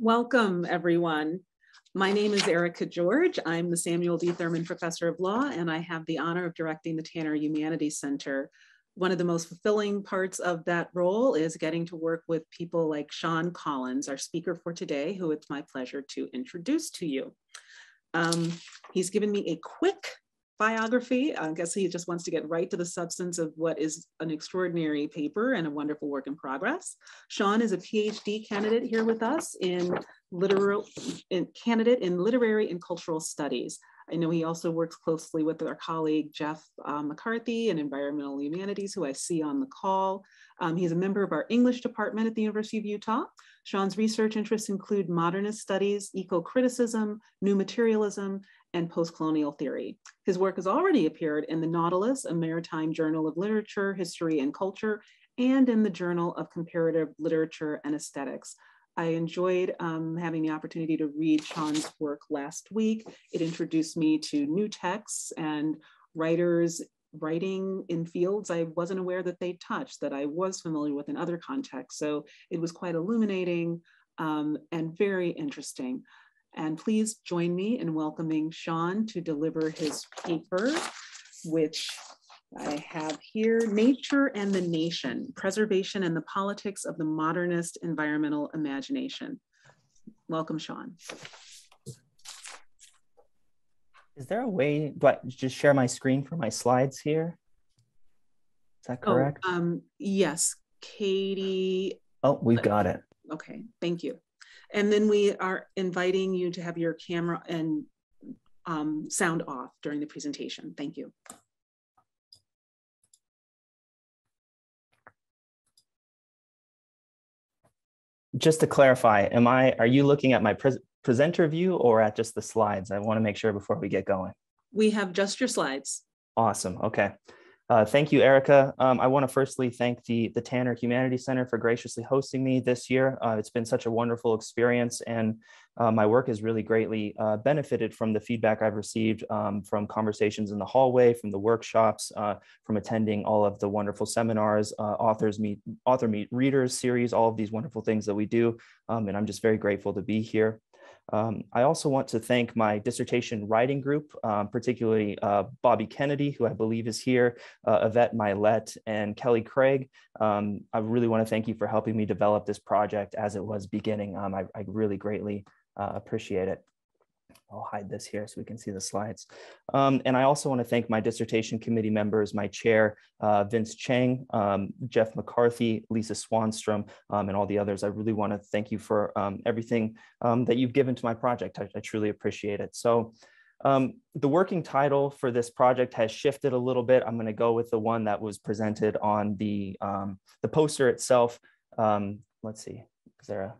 Welcome, everyone. My name is Erika George. I'm the Samuel D. Thurman Professor of Law, and I have the honor of directing the Tanner Humanities Center. One of the most fulfilling parts of that role is getting to work with people like Sean Collins, our speaker for today, who it's my pleasure to introduce to you. Um, he's given me a quick biography. I guess he just wants to get right to the substance of what is an extraordinary paper and a wonderful work in progress. Sean is a PhD candidate here with us in literal in, candidate in literary and cultural studies. I know he also works closely with our colleague Jeff uh, McCarthy in environmental humanities, who I see on the call. Um, he's a member of our English department at the University of Utah. Sean's research interests include modernist studies, eco-criticism, new materialism, and post-colonial theory. His work has already appeared in the Nautilus, a maritime journal of literature, history, and culture, and in the Journal of Comparative Literature and Aesthetics. I enjoyed um, having the opportunity to read Sean's work last week. It introduced me to new texts and writers writing in fields I wasn't aware that they touched, that I was familiar with in other contexts. So it was quite illuminating um, and very interesting. And please join me in welcoming Sean to deliver his paper, which I have here, Nature and the Nation, Preservation and the Politics of the Modernist Environmental Imagination. Welcome, Sean. Is there a way, do I just share my screen for my slides here? Is that oh, correct? Oh, um, yes, Katie. Oh, we've got it. Okay, thank you. And then we are inviting you to have your camera and um, sound off during the presentation. Thank you. Just to clarify, am I, are you looking at my pre presenter view or at just the slides? I wanna make sure before we get going. We have just your slides. Awesome, okay. Uh, thank you, Erika. Um, I want to firstly thank the, the Tanner Humanities Center for graciously hosting me this year. Uh, it's been such a wonderful experience and uh, my work has really greatly uh, benefited from the feedback I've received um, from conversations in the hallway, from the workshops, uh, from attending all of the wonderful seminars, uh, authors meet, author meet readers series, all of these wonderful things that we do. Um, and I'm just very grateful to be here. Um, I also want to thank my dissertation writing group, um, particularly uh, Bobby Kennedy, who I believe is here, uh, Yvette Milet, and Kelly Craig. Um, I really want to thank you for helping me develop this project as it was beginning. Um, I, I, really greatly uh, appreciate it. I'll hide this here so we can see the slides. Um, and I also want to thank my dissertation committee members, my chair, uh, Vince Cheng, um, Jeff McCarthy, Lisa Swanstrom, um, and all the others. I really want to thank you for um, everything um, that you've given to my project. I, I truly appreciate it. So um, the working title for this project has shifted a little bit. I'm going to go with the one that was presented on the, the poster itself. let's see, is there a,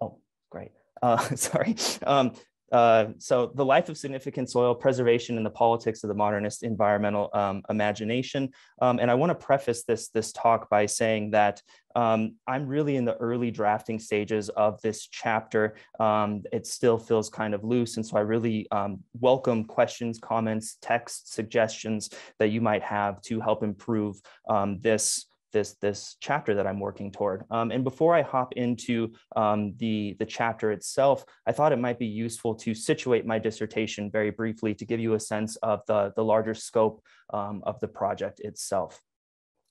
oh, great. Uh, sorry. Um, uh, so the life of significant soil preservation and the politics of the modernist environmental um, imagination. Um, and I want to preface this, this talk by saying that um, I'm really in the early drafting stages of this chapter. Um, it still feels kind of loose. And so I really um, welcome questions, comments, texts, suggestions that you might have to help improve um, this this this chapter that I'm working toward. Um, and before I hop into um, the the chapter itself, I thought it might be useful to situate my dissertation very briefly to give you a sense of the the larger scope um, of the project itself.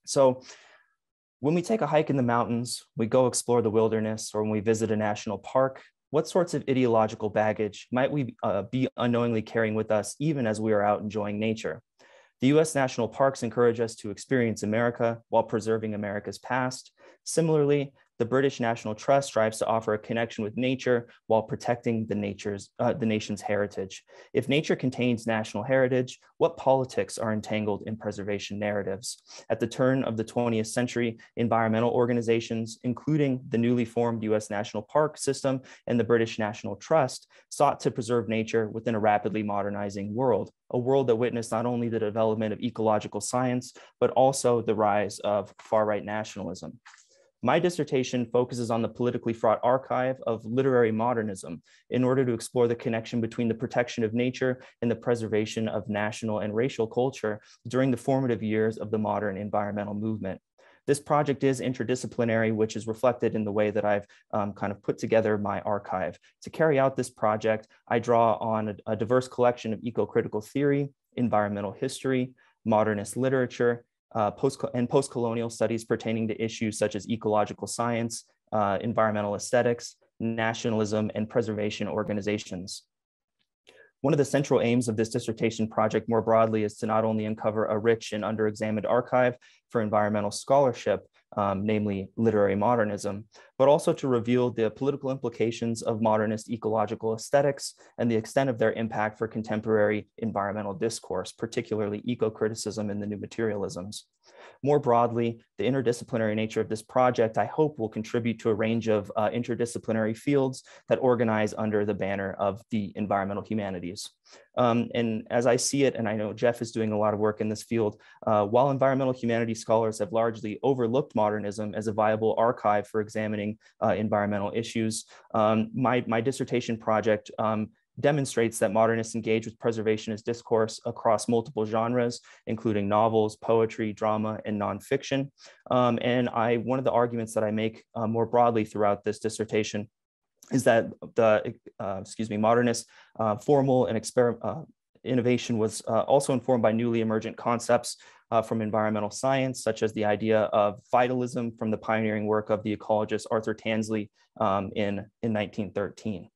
So. When we take a hike in the mountains, we go explore the wilderness, or when we visit a national park, what sorts of ideological baggage might we uh, be unknowingly carrying with us even as we are out enjoying nature? The US national parks encourage us to experience America while preserving America's past. Similarly, the British National Trust strives to offer a connection with nature while protecting the, nature's, uh, the nation's heritage. If nature contains national heritage, what politics are entangled in preservation narratives? At the turn of the 20th century, environmental organizations, including the newly formed US National Park System and the British National Trust, sought to preserve nature within a rapidly modernizing world, a world that witnessed not only the development of ecological science, but also the rise of far-right nationalism. My dissertation focuses on the politically fraught archive of literary modernism in order to explore the connection between the protection of nature and the preservation of national and racial culture during the formative years of the modern environmental movement. This project is interdisciplinary, which is reflected in the way that I've um, kind of put together my archive. To carry out this project, I draw on a, a diverse collection of eco-critical theory, environmental history, modernist literature, uh, post and post-colonial studies pertaining to issues such as ecological science, uh, environmental aesthetics, nationalism, and preservation organizations. One of the central aims of this dissertation project more broadly is to not only uncover a rich and underexamined archive for environmental scholarship, um, namely literary modernism, but also to reveal the political implications of modernist ecological aesthetics and the extent of their impact for contemporary environmental discourse, particularly eco-criticism and the new materialisms. More broadly, the interdisciplinary nature of this project, I hope will contribute to a range of uh, interdisciplinary fields that organize under the banner of the environmental humanities. Um, and as I see it, and I know Jeff is doing a lot of work in this field, uh, while environmental humanities scholars have largely overlooked modernism as a viable archive for examining uh, environmental issues, um, my, my dissertation project um, demonstrates that modernists engage with preservationist discourse across multiple genres, including novels, poetry, drama, and nonfiction. Um, and I, one of the arguments that I make uh, more broadly throughout this dissertation is that the, uh, excuse me, modernist uh, formal and experiment uh, innovation was uh, also informed by newly emergent concepts uh, from environmental science, such as the idea of vitalism from the pioneering work of the ecologist Arthur Tansley um, in, in 1913.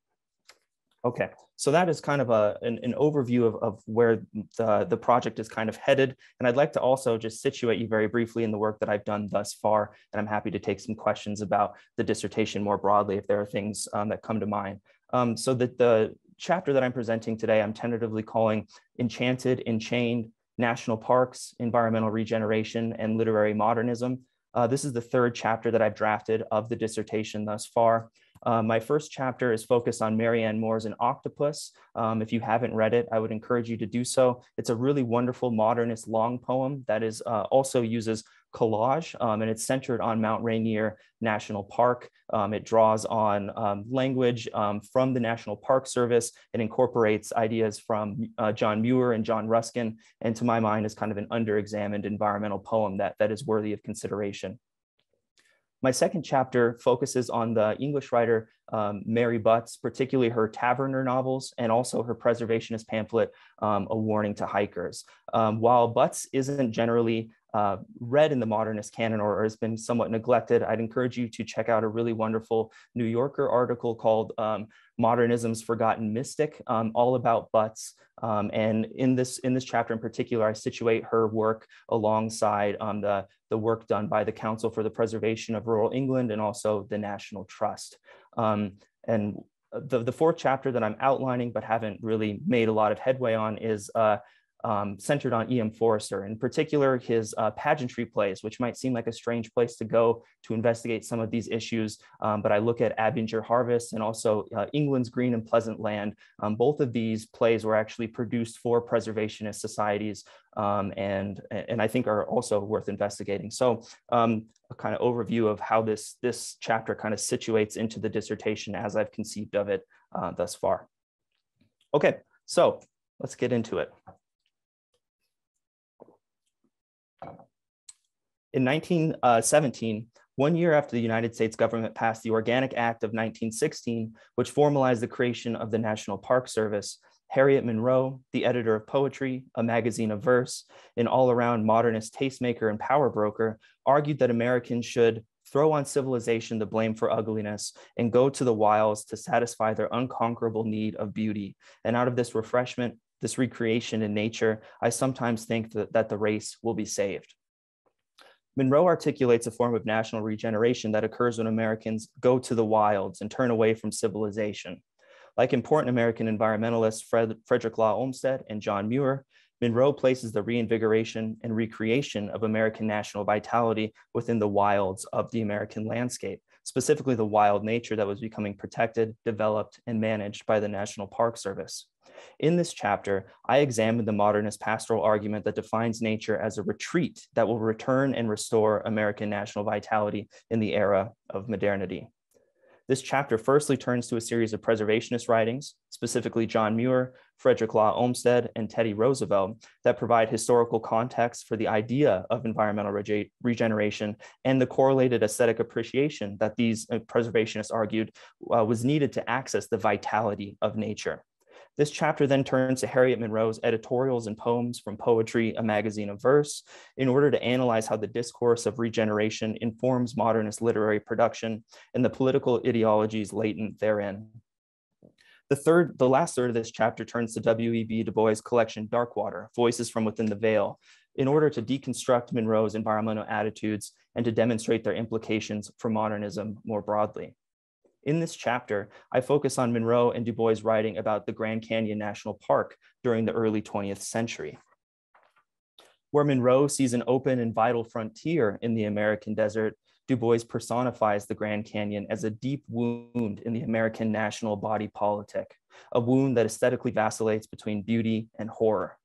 Okay, so that is kind of a, an, an overview of, of where the, the project is kind of headed. And I'd like to also just situate you very briefly in the work that I've done thus far. And I'm happy to take some questions about the dissertation more broadly if there are things um, that come to mind. Um, so that the chapter that I'm presenting today, I'm tentatively calling Enchanted, Enchained, National Parks, Environmental Regeneration, and Literary Modernism. Uh, this is the third chapter that I've drafted of the dissertation thus far. Uh, my first chapter is focused on Marianne Moore's An Octopus. Um, if you haven't read it, I would encourage you to do so. It's a really wonderful modernist long poem that is uh, also uses collage um, and it's centered on Mount Rainier National Park. Um, it draws on um, language um, from the National Park Service. It incorporates ideas from uh, John Muir and John Ruskin, and to my mind is kind of an underexamined environmental poem that, that is worthy of consideration. My second chapter focuses on the English writer um, Mary Butts, particularly her Taverner novels and also her preservationist pamphlet, um, A Warning to Hikers. Um, while Butts isn't generally uh, read in the modernist canon or, has been somewhat neglected, I'd encourage you to check out a really wonderful New Yorker article called um, Modernism's Forgotten Mystic, um, all about Butts. Um, and in this, in this chapter in particular, I situate her work alongside um, the, the work done by the Council for the Preservation of Rural England and also the National Trust. Um, and the, the fourth chapter that I'm outlining but haven't really made a lot of headway on is uh, um, centered on E.M. Forster, in particular his uh, pageantry plays, which might seem like a strange place to go to investigate some of these issues. Um, but I look at Abinger Harvest and also uh, England's Green and Pleasant Land. Um, both of these plays were actually produced for preservationist societies um, and, and I think are also worth investigating. So um, a kind of overview of how this, this chapter kind of situates into the dissertation as I've conceived of it uh, thus far. Okay, so let's get into it. In 1917, uh, one year after the United States government passed the Organic Act of 1916, which formalized the creation of the National Park Service, Harriet Monroe, the editor of Poetry, a magazine of verse, an all around modernist tastemaker and power broker, argued that Americans should throw on civilization the blame for ugliness and go to the wilds to satisfy their unconquerable need of beauty. And out of this refreshment, this recreation in nature, I sometimes think that, that the race will be saved. Monroe articulates a form of national regeneration that occurs when Americans go to the wilds and turn away from civilization. Like important American environmentalists Fred, Frederick Law Olmsted and John Muir, Monroe places the reinvigoration and recreation of American national vitality within the wilds of the American landscape, specifically the wild nature that was becoming protected, developed, and managed by the National Park Service. In this chapter, I examine the modernist pastoral argument that defines nature as a retreat that will return and restore American national vitality in the era of modernity. This chapter firstly turns to a series of preservationist writings, specifically John Muir, Frederick Law Olmsted, and Teddy Roosevelt, that provide historical context for the idea of environmental rege regeneration and the correlated aesthetic appreciation that these uh, preservationists argued uh, was needed to access the vitality of nature. This chapter then turns to Harriet Monroe's editorials and poems from Poetry, a magazine of verse, in order to analyze how the discourse of regeneration informs modernist literary production and the political ideologies latent therein. The third, the last third of this chapter turns to W.E.B. Du Bois' collection Darkwater, Voices from Within the Veil, in order to deconstruct Monroe's environmental attitudes and to demonstrate their implications for modernism more broadly. In this chapter, I focus on Monroe and Du Bois' writing about the Grand Canyon National Park during the early 20th century. Where Monroe sees an open and vital frontier in the American desert, Du Bois personifies the Grand Canyon as a deep wound in the American national body politic, a wound that aesthetically vacillates between beauty and horror.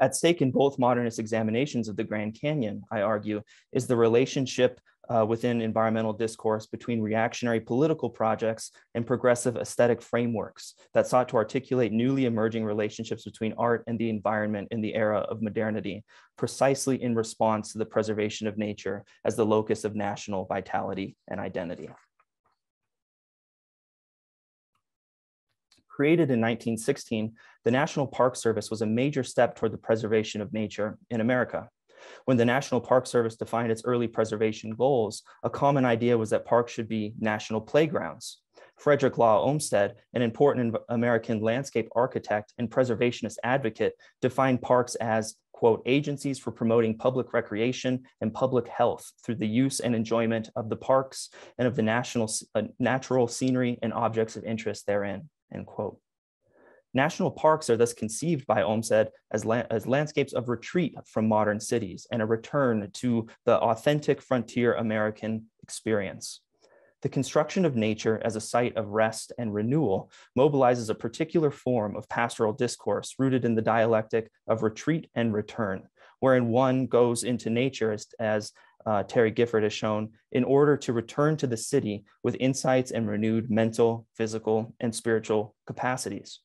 At stake in both modernist examinations of the Grand Canyon, I argue, is the relationship uh, within environmental discourse between reactionary political projects and progressive aesthetic frameworks that sought to articulate newly emerging relationships between art and the environment in the era of modernity, precisely in response to the preservation of nature as the locus of national vitality and identity. Created in 1916, the National Park Service was a major step toward the preservation of nature in America. When the National Park Service defined its early preservation goals, a common idea was that parks should be national playgrounds. Frederick Law Olmsted, an important American landscape architect and preservationist advocate, defined parks as, quote, agencies for promoting public recreation and public health through the use and enjoyment of the parks and of the national, uh, natural scenery and objects of interest therein, end quote. National parks are thus conceived by Olmsted as, la as landscapes of retreat from modern cities and a return to the authentic frontier American experience. The construction of nature as a site of rest and renewal mobilizes a particular form of pastoral discourse rooted in the dialectic of retreat and return, wherein one goes into nature as, as uh, Terry Gifford has shown, in order to return to the city with insights and renewed mental, physical, and spiritual capacities.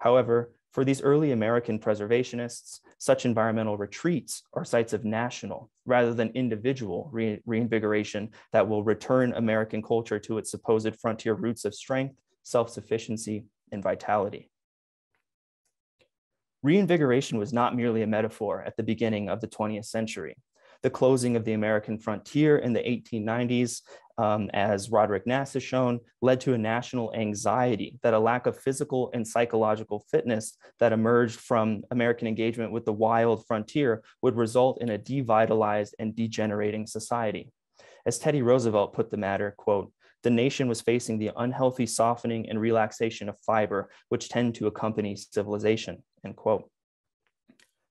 However, for these early American preservationists, such environmental retreats are sites of national rather than individual re reinvigoration that will return American culture to its supposed frontier roots of strength, self-sufficiency, and vitality. Reinvigoration was not merely a metaphor at the beginning of the 20th century. The closing of the American frontier in the 1890s um, as Roderick Nash has shown, led to a national anxiety that a lack of physical and psychological fitness that emerged from American engagement with the wild frontier would result in a devitalized and degenerating society. As Teddy Roosevelt put the matter, quote, the nation was facing the unhealthy softening and relaxation of fiber, which tend to accompany civilization, end quote.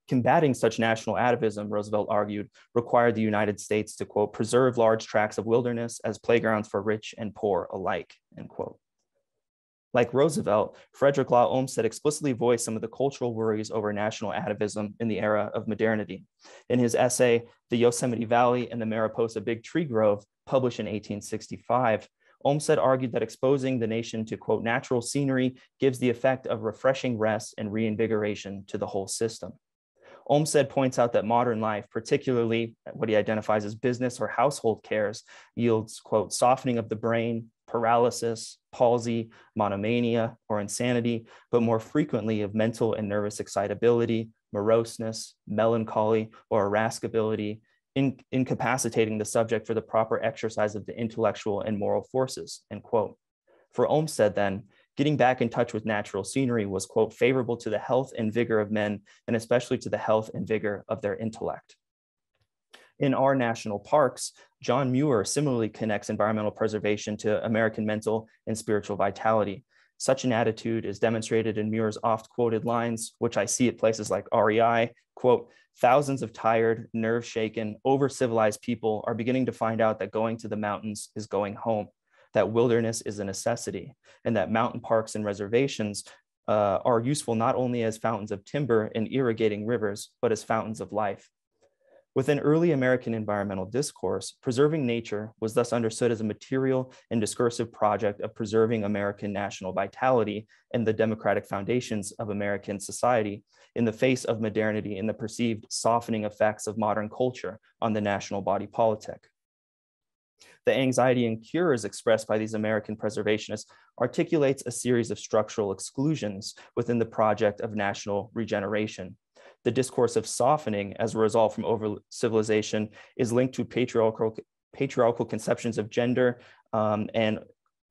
Combating such national atavism, Roosevelt argued, required the United States to, quote, preserve large tracts of wilderness as playgrounds for rich and poor alike, end quote. Like Roosevelt, Frederick Law Olmsted explicitly voiced some of the cultural worries over national atavism in the era of modernity. In his essay, The Yosemite Valley and the Mariposa Big Tree Grove, published in 1865, Olmsted argued that exposing the nation to, quote, natural scenery gives the effect of refreshing rest and reinvigoration to the whole system. Olmsted points out that modern life, particularly what he identifies as business or household cares, yields, quote, softening of the brain, paralysis, palsy, monomania, or insanity, but more frequently of mental and nervous excitability, moroseness, melancholy, or irascibility, in, incapacitating the subject for the proper exercise of the intellectual and moral forces, end quote. For Olmsted, then, Getting back in touch with natural scenery was, quote, favorable to the health and vigor of men, and especially to the health and vigor of their intellect. In our national parks, John Muir similarly connects environmental preservation to American mental and spiritual vitality. Such an attitude is demonstrated in Muir's oft quoted lines, which I see at places like REI, quote, thousands of tired, nerve shaken, over civilized people are beginning to find out that going to the mountains is going home that wilderness is a necessity and that mountain parks and reservations uh, are useful not only as fountains of timber and irrigating rivers, but as fountains of life. Within early American environmental discourse, preserving nature was thus understood as a material and discursive project of preserving American national vitality and the democratic foundations of American society in the face of modernity and the perceived softening effects of modern culture on the national body politic. The anxiety and cures expressed by these American preservationists articulates a series of structural exclusions within the project of national regeneration the discourse of softening as a result from over civilization is linked to patriarchal, patriarchal conceptions of gender um, and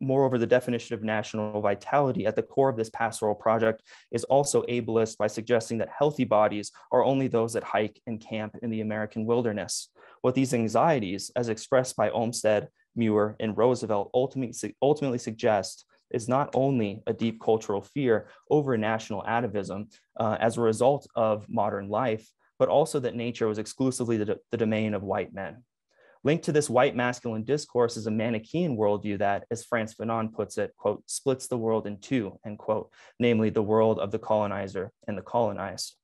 Moreover, the definition of national vitality at the core of this pastoral project is also ableist by suggesting that healthy bodies are only those that hike and camp in the American wilderness. What these anxieties, as expressed by Olmsted, Muir, and Roosevelt, ultimately, ultimately suggest is not only a deep cultural fear over national atavism uh, as a result of modern life, but also that nature was exclusively the, the domain of white men. Linked to this white masculine discourse is a Manichaean worldview that, as Frantz Fanon puts it, quote, splits the world in two, end quote, namely the world of the colonizer and the colonized.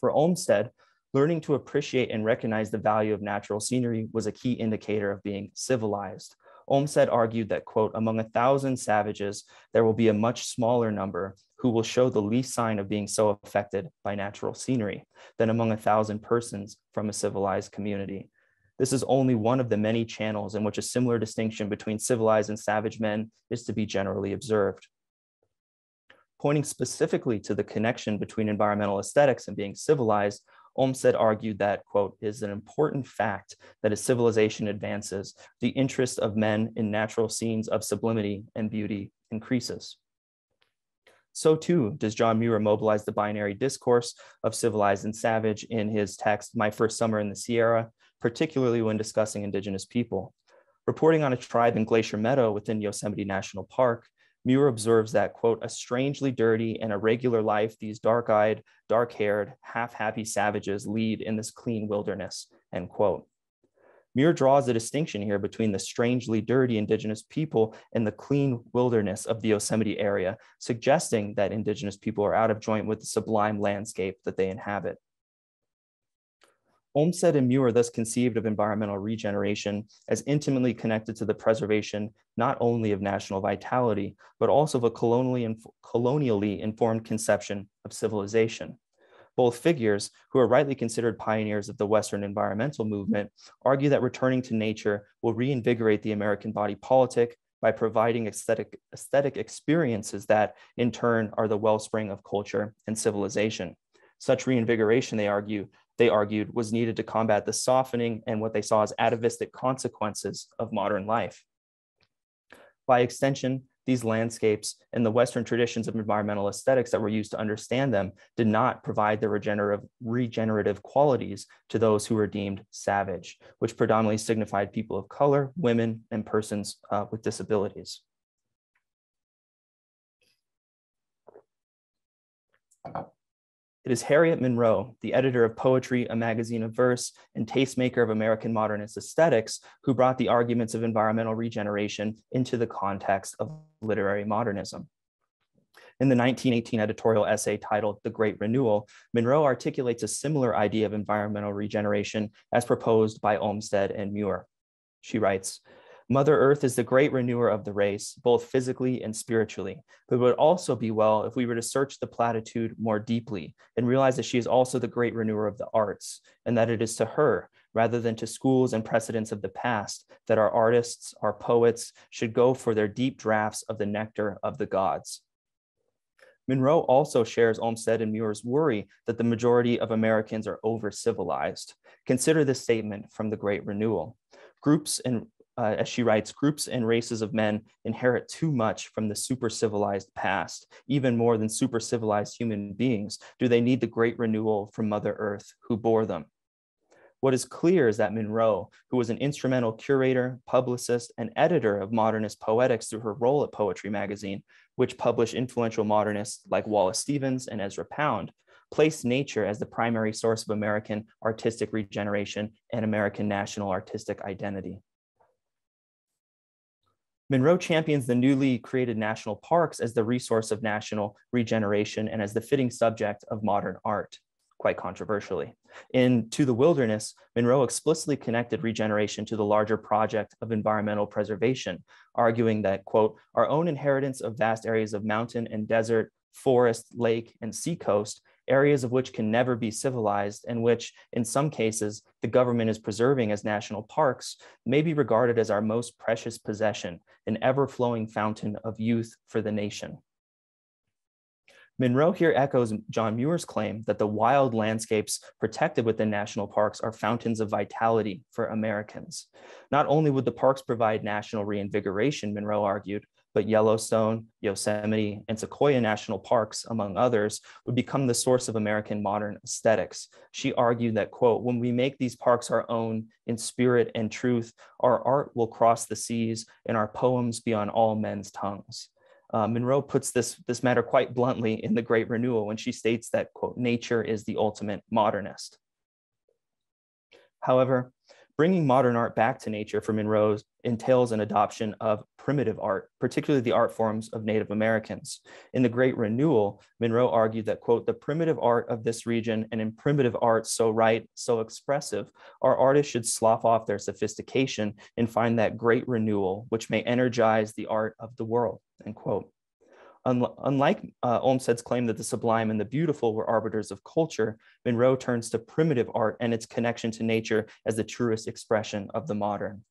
For Olmsted, learning to appreciate and recognize the value of natural scenery was a key indicator of being civilized. Olmsted argued that, quote, among a thousand savages, there will be a much smaller number who will show the least sign of being so affected by natural scenery than among a thousand persons from a civilized community. This is only one of the many channels in which a similar distinction between civilized and savage men is to be generally observed. Pointing specifically to the connection between environmental aesthetics and being civilized, Olmsted argued that, quote, is an important fact that as civilization advances, the interest of men in natural scenes of sublimity and beauty increases. So too does John Muir mobilize the binary discourse of civilized and savage in his text, My First Summer in the Sierra, particularly when discussing indigenous people. Reporting on a tribe in Glacier Meadow within Yosemite National Park, Muir observes that, quote, a strangely dirty and irregular life these dark eyed, dark haired, half happy savages lead in this clean wilderness, end quote. Muir draws a distinction here between the strangely dirty indigenous people and the clean wilderness of the Yosemite area, suggesting that indigenous people are out of joint with the sublime landscape that they inhabit. Olmsted and Muir thus conceived of environmental regeneration as intimately connected to the preservation not only of national vitality, but also of a colonially, informed conception of civilization. Both figures, who are rightly considered pioneers of the Western environmental movement, argue that returning to nature will reinvigorate the American body politic by providing aesthetic, aesthetic experiences that, in turn, are the wellspring of culture and civilization. Such reinvigoration, they argue, they argued was needed to combat the softening and what they saw as atavistic consequences of modern life. By extension, these landscapes and the Western traditions of environmental aesthetics that were used to understand them did not provide the regenerative, regenerative qualities to those who were deemed savage, which predominantly signified people of color, women, and persons uh, with disabilities. It is Harriet Monroe, the editor of Poetry, a magazine of verse, and tastemaker of American modernist aesthetics, who brought the arguments of environmental regeneration into the context of literary modernism. In the 1918 editorial essay titled The Great Renewal, Monroe articulates a similar idea of environmental regeneration as proposed by Olmsted and Muir. She writes, Mother Earth is the great renewer of the race, both physically and spiritually. But it would also be well if we were to search the platitude more deeply and realize that she is also the great renewer of the arts, and that it is to her, rather than to schools and precedents of the past, that our artists, our poets, should go for their deep drafts of the nectar of the gods. Monroe also shares Olmsted and Muir's worry that the majority of Americans are over civilized. Consider this statement from the Great Renewal. Groups and uh, as she writes, groups and races of men inherit too much from the super civilized past, even more than super civilized human beings. Do they need the great renewal from Mother Earth who bore them? What is clear is that Monroe, who was an instrumental curator, publicist, and editor of modernist poetics through her role at Poetry Magazine, which published influential modernists like Wallace Stevens and Ezra Pound, placed nature as the primary source of American artistic regeneration and American national artistic identity. Monroe champions the newly created national parks as the resource of national regeneration and as the fitting subject of modern art. quite controversially. In To the Wilderness, Monroe explicitly connected regeneration to the larger project of environmental preservation, arguing that, quote, our own inheritance of vast areas of mountain and desert, forest, lake, and seacoast areas of which can never be civilized and which, in some cases, the government is preserving as national parks, may be regarded as our most precious possession, an ever flowing fountain of youth for the nation. Monroe here echoes John Muir's claim that the wild landscapes protected within national parks are fountains of vitality for Americans. Not only would the parks provide national reinvigoration, Monroe argued, but Yellowstone, Yosemite, and Sequoia National Parks, among others, would become the source of American modern aesthetics. She argued that, quote, when we make these parks our own in spirit and truth, our art will cross the seas and our poems be on all men's tongues. Uh, Monroe puts this, this matter quite bluntly in The Great Renewal when she states that, quote, nature is the ultimate modernist. However, bringing modern art back to nature for Monroe entails an adoption of primitive art, particularly the art forms of Native Americans. In The Great Renewal, Monroe argued that, quote, the primitive art of this region and in primitive art so right, so expressive, our artists should slough off their sophistication and find that great renewal, which may energize the art of the world, end quote. Unlike uh, Olmsted's claim that the sublime and the beautiful were arbiters of culture, Monroe turns to primitive art and its connection to nature as the truest expression of the modern.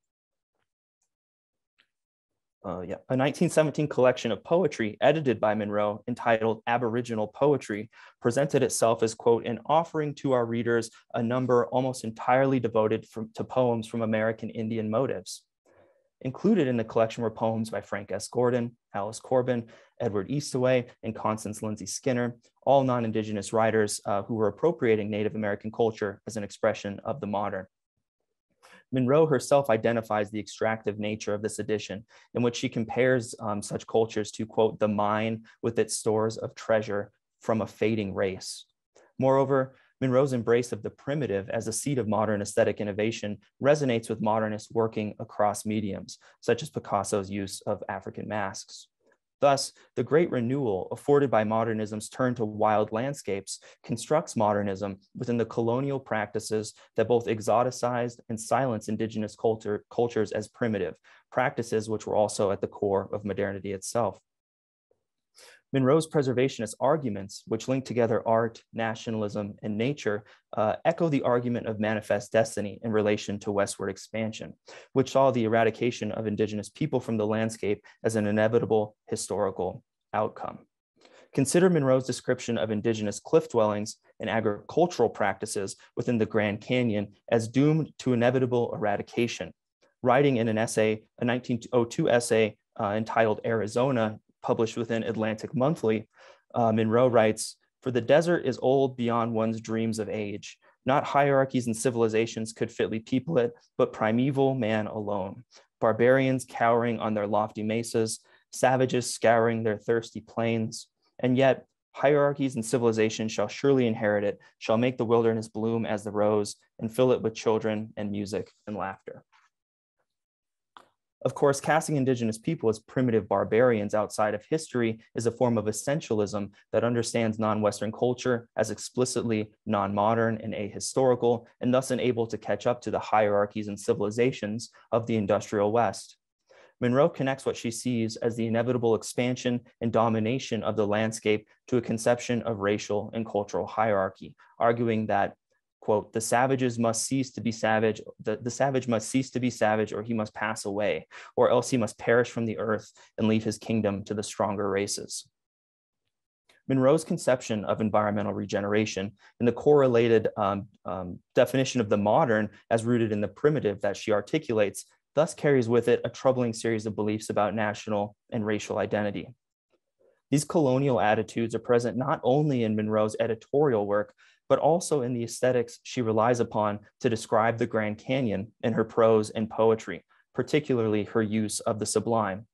Uh, yeah, a 1917 collection of poetry edited by Monroe entitled Aboriginal Poetry presented itself as, quote, an offering to our readers a number almost entirely devoted from, to poems from American Indian motives. Included in the collection were poems by Frank S. Gordon, Alice Corbin, Edward Eastaway, and Constance Lindsay Skinner, all non-Indigenous writers uh, who were appropriating Native American culture as an expression of the modern. Monroe herself identifies the extractive nature of this edition, in which she compares um, such cultures to, quote, the mine with its stores of treasure from a fading race. Moreover, Monroe's embrace of the primitive as a seed of modern aesthetic innovation resonates with modernists working across mediums, such as Picasso's use of African masks. Thus, the great renewal afforded by modernism's turn to wild landscapes constructs modernism within the colonial practices that both exoticized and silenced indigenous culture, cultures as primitive, practices which were also at the core of modernity itself. Monroe's preservationist arguments, which link together art, nationalism, and nature, uh, echo the argument of manifest destiny in relation to westward expansion, which saw the eradication of indigenous people from the landscape as an inevitable historical outcome. Consider Monroe's description of indigenous cliff dwellings and agricultural practices within the Grand Canyon as doomed to inevitable eradication. Writing in an essay, a 1902 essay uh, entitled Arizona, published within Atlantic Monthly, uh, Monroe writes, for the desert is old beyond one's dreams of age. Not hierarchies and civilizations could fitly people it, but primeval man alone. Barbarians cowering on their lofty mesas, savages scouring their thirsty plains. And yet, hierarchies and civilizations shall surely inherit it, shall make the wilderness bloom as the rose, and fill it with children and music and laughter. Of course, casting indigenous people as primitive barbarians outside of history is a form of essentialism that understands non-Western culture as explicitly non-modern and ahistorical, and thus unable to catch up to the hierarchies and civilizations of the industrial West. Monroe connects what she sees as the inevitable expansion and domination of the landscape to a conception of racial and cultural hierarchy, arguing that quote, the savages must cease to be savage, the, the savage must cease to be savage or he must pass away, or else he must perish from the earth and leave his kingdom to the stronger races. Monroe's conception of environmental regeneration and the correlated um, um, definition of the modern as rooted in the primitive that she articulates thus carries with it a troubling series of beliefs about national and racial identity. These colonial attitudes are present not only in Monroe's editorial work, but also in the aesthetics she relies upon to describe the Grand Canyon in her prose and poetry, particularly her use of the sublime.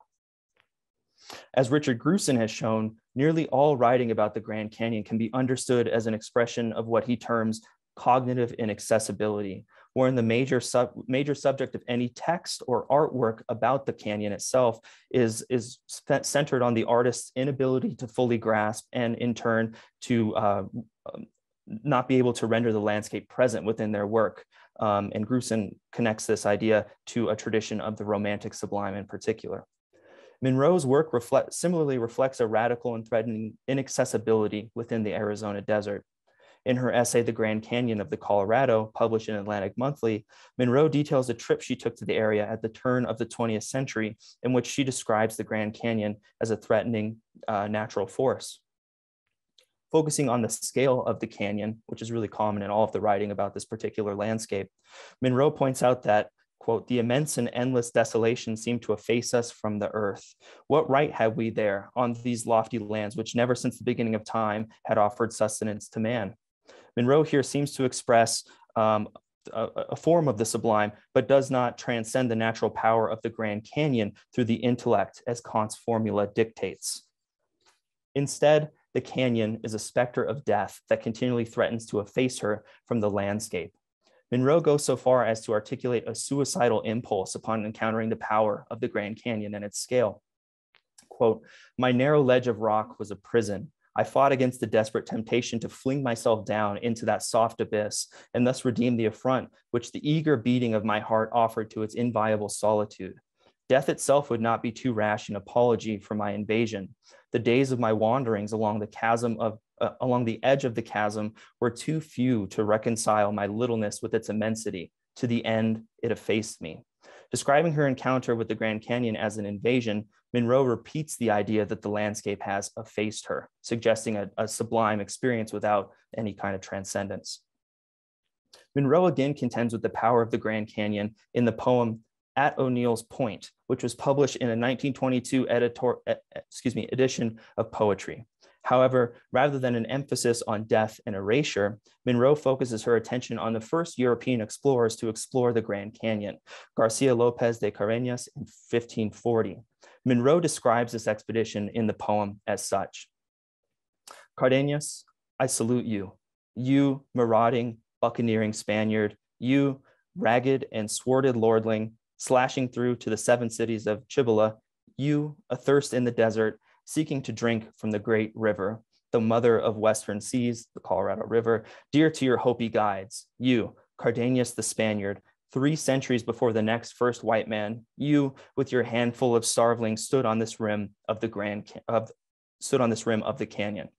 As Richard Grusin has shown, nearly all writing about the Grand Canyon can be understood as an expression of what he terms cognitive inaccessibility, wherein the major, sub, major subject of any text or artwork about the canyon itself is, is centered on the artist's inability to fully grasp and in turn to uh, not be able to render the landscape present within their work. Um, and Grusin connects this idea to a tradition of the Romantic sublime in particular. Monroe's work reflect, similarly reflects a radical and threatening inaccessibility within the Arizona desert. In her essay, The Grand Canyon of the Colorado, published in Atlantic Monthly, Munro details a trip she took to the area at the turn of the 20th century, in which she describes the Grand Canyon as a threatening uh, natural force. Focusing on the scale of the canyon, which is really common in all of the writing about this particular landscape, Monroe points out that quote, the immense and endless desolation seemed to efface us from the earth. What right have we there on these lofty lands, which never since the beginning of time had offered sustenance to man? Monroe here seems to express um, a, a, form of the sublime, but does not transcend the natural power of the Grand Canyon through the intellect, as Kant's formula dictates. Instead, the canyon is a specter of death that continually threatens to efface her from the landscape. Monroe goes so far as to articulate a suicidal impulse upon encountering the power of the Grand Canyon and its scale. Quote, my narrow ledge of rock was a prison. I fought against the desperate temptation to fling myself down into that soft abyss and thus redeem the affront which the eager beating of my heart offered to its inviolable solitude. Death itself would not be too rash an apology for my invasion. The days of my wanderings along the chasm of uh, along the edge of the chasm were too few to reconcile my littleness with its immensity. To the end, it effaced me. Describing her encounter with the Grand Canyon as an invasion, Monroe repeats the idea that the landscape has effaced her, suggesting a, a sublime experience without any kind of transcendence. Monroe again contends with the power of the Grand Canyon in the poem At O'Neill's Point, which was published in a 1922 editor, excuse me, edition of poetry. However, rather than an emphasis on death and erasure, Monroe focuses her attention on the first European explorers to explore the Grand Canyon, Garcia Lopez de Cardenas in 1540. Monroe describes this expedition in the poem as such. Cardenas, I salute you, you marauding, buccaneering Spaniard, you ragged and sworded lordling, slashing through to the seven cities of Cibola, you athirst in the desert, seeking to drink from the great river, the mother of western seas, the Colorado River, dear to your Hopi guides, you, Cardenas the Spaniard, three centuries before the next first white man, you, with your handful of starvelings, stood on this rim of the grand of stood on this rim of the canyon.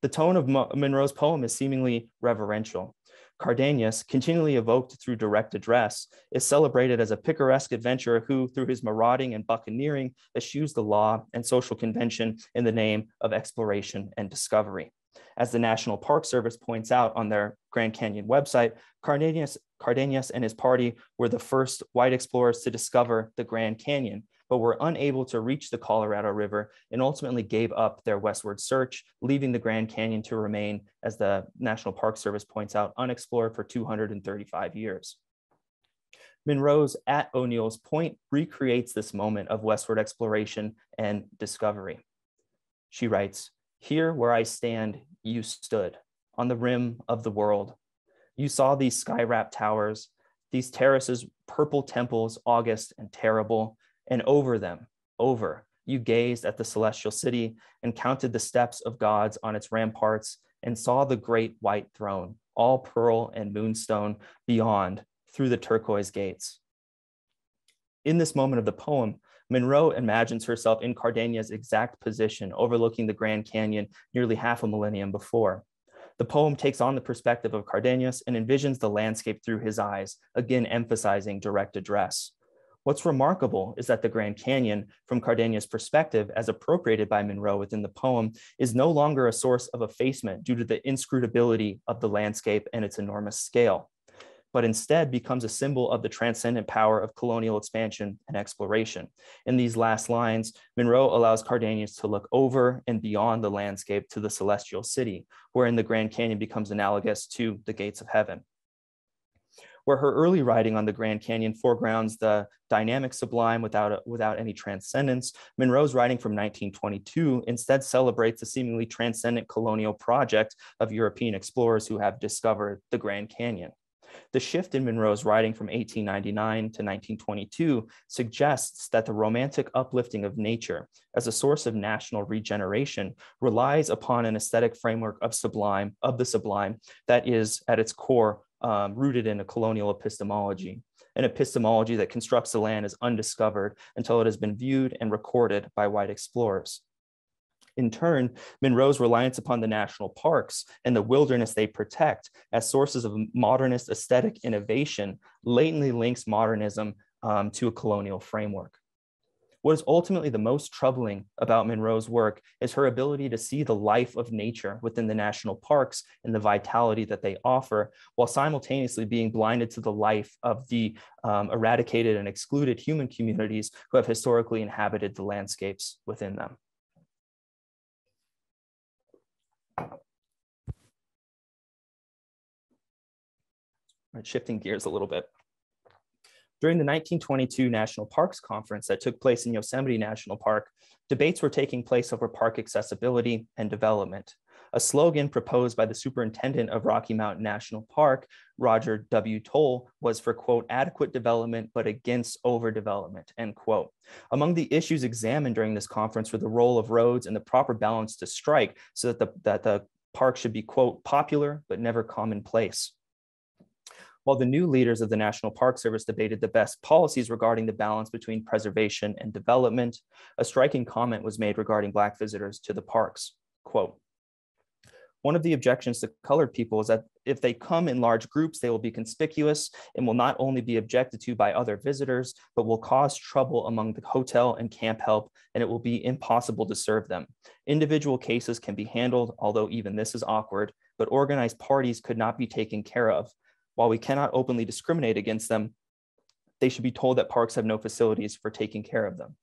The tone of Monroe's poem is seemingly reverential. Cardenas, continually evoked through direct address, is celebrated as a picaresque adventurer who, through his marauding and buccaneering, eschews the law and social convention in the name of exploration and discovery. As the National Park Service points out on their Grand Canyon website, Cardenas, Cardenas and his party were the first white explorers to discover the Grand Canyon, but were unable to reach the Colorado River and ultimately gave up their westward search, leaving the Grand Canyon to remain, as the National Park Service points out, unexplored for 235 years. Monroe's At O'Neill's Point recreates this moment of westward exploration and discovery. She writes, Here where I stand, you stood on the rim of the world. You saw these sky wrapped towers, these terraces, purple temples, august and terrible, and over them, over, you gazed at the celestial city and counted the steps of gods on its ramparts and saw the great white throne, all pearl and moonstone beyond through the turquoise gates. In this moment of the poem, Monroe imagines herself in Cardenas' exact position, overlooking the Grand Canyon nearly half a millennium before. The poem takes on the perspective of Cardenas and envisions the landscape through his eyes, again emphasizing direct address. What's remarkable is that the Grand Canyon, from Cardenas' perspective, as appropriated by Monroe within the poem, is no longer a source of effacement due to the inscrutability of the landscape and its enormous scale, but instead becomes a symbol of the transcendent power of colonial expansion and exploration. In these last lines, Monroe allows Cardenas to look over and beyond the landscape to the celestial city, wherein the Grand Canyon becomes analogous to the gates of heaven where her early writing on the Grand Canyon foregrounds the dynamic sublime without, without any transcendence, Monroe's writing from 1922 instead celebrates a seemingly transcendent colonial project of European explorers who have discovered the Grand Canyon. The shift in Monroe's writing from 1899 to 1922 suggests that the romantic uplifting of nature as a source of national regeneration relies upon an aesthetic framework of sublime, of the sublime, that is at its core um, rooted in a colonial epistemology, an epistemology that constructs the land as undiscovered until it has been viewed and recorded by white explorers. In turn, Monroe's reliance upon the national parks and the wilderness they protect as sources of modernist aesthetic innovation latently links modernism um, to a colonial framework. What is ultimately the most troubling about Monroe's work is her ability to see the life of nature within the national parks and the vitality that they offer, while simultaneously being blinded to the life of the um, eradicated and excluded human communities who have historically inhabited the landscapes within them. Shifting gears a little bit. During the 1922 National Parks Conference that took place in Yosemite National Park, debates were taking place over park accessibility and development. A slogan proposed by the superintendent of Rocky Mountain National Park, Roger W. Toll, was for, quote, adequate development, but against overdevelopment, end quote. Among the issues examined during this conference were the role of roads and the proper balance to strike so that the, that the park should be, quote, popular, but never commonplace. While the new leaders of the National Park Service debated the best policies regarding the balance between preservation and development, a striking comment was made regarding Black visitors to the parks. Quote, one of the objections to colored people is that if they come in large groups, they will be conspicuous and will not only be objected to by other visitors, but will cause trouble among the hotel and camp help, and it will be impossible to serve them. Individual cases can be handled, although even this is awkward, but organized parties could not be taken care of. While we cannot openly discriminate against them, they should be told that parks have no facilities for taking care of them.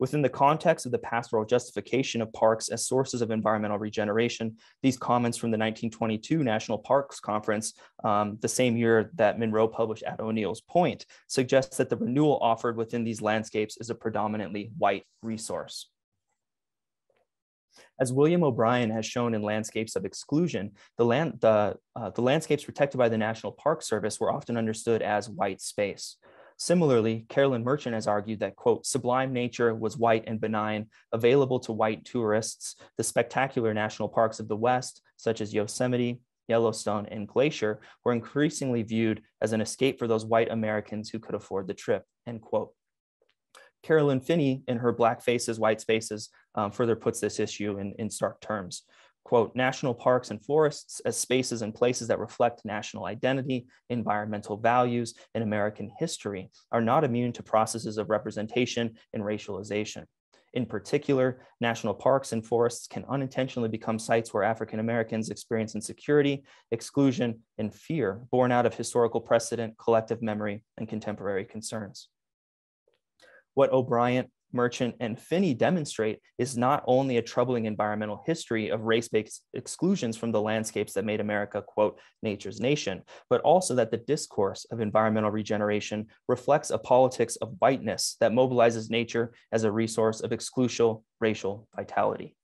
Within the context of the pastoral justification of parks as sources of environmental regeneration, these comments from the 1922 National Parks Conference, um, the same year that Monroe published At O'Neill's Point, suggests that the renewal offered within these landscapes is a predominantly white resource. As William O'Brien has shown in Landscapes of Exclusion, the, land, the, uh, the landscapes protected by the National Park Service were often understood as white space. Similarly, Carolyn Merchant has argued that, quote, sublime nature was white and benign, available to white tourists. The spectacular national parks of the West, such as Yosemite, Yellowstone, and Glacier, were increasingly viewed as an escape for those white Americans who could afford the trip, end quote. Carolyn Finney, in her Black Faces, White Spaces, um, further puts this issue in, in stark terms. Quote, national parks and forests as spaces and places that reflect national identity, environmental values, and American history are not immune to processes of representation and racialization. In particular, national parks and forests can unintentionally become sites where African Americans experience insecurity, exclusion, and fear born out of historical precedent, collective memory, and contemporary concerns what O'Brien, Merchant, and Finney demonstrate is not only a troubling environmental history of race-based exclusions from the landscapes that made America, quote, nature's nation, but also that the discourse of environmental regeneration reflects a politics of whiteness that mobilizes nature as a resource of exclusive racial vitality.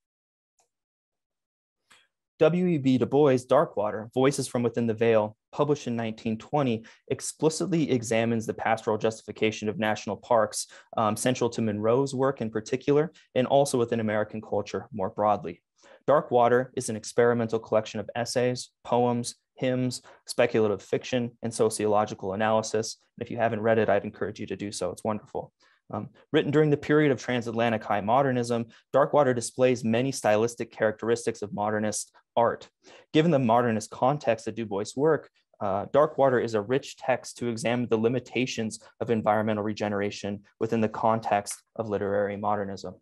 W.E.B. Du Bois' Darkwater, Voices from Within the Veil, published in 1920, explicitly examines the pastoral justification of national parks, um, central to Monroe's work in particular, and also within American culture more broadly. Darkwater is an experimental collection of essays, poems, hymns, speculative fiction, and sociological analysis. And if you haven't read it, I'd encourage you to do so. It's wonderful. Um, written during the period of transatlantic high modernism, Darkwater displays many stylistic characteristics of modernist art. Given the modernist context of Du Bois' work, uh, Darkwater is a rich text to examine the limitations of environmental regeneration within the context of literary modernism.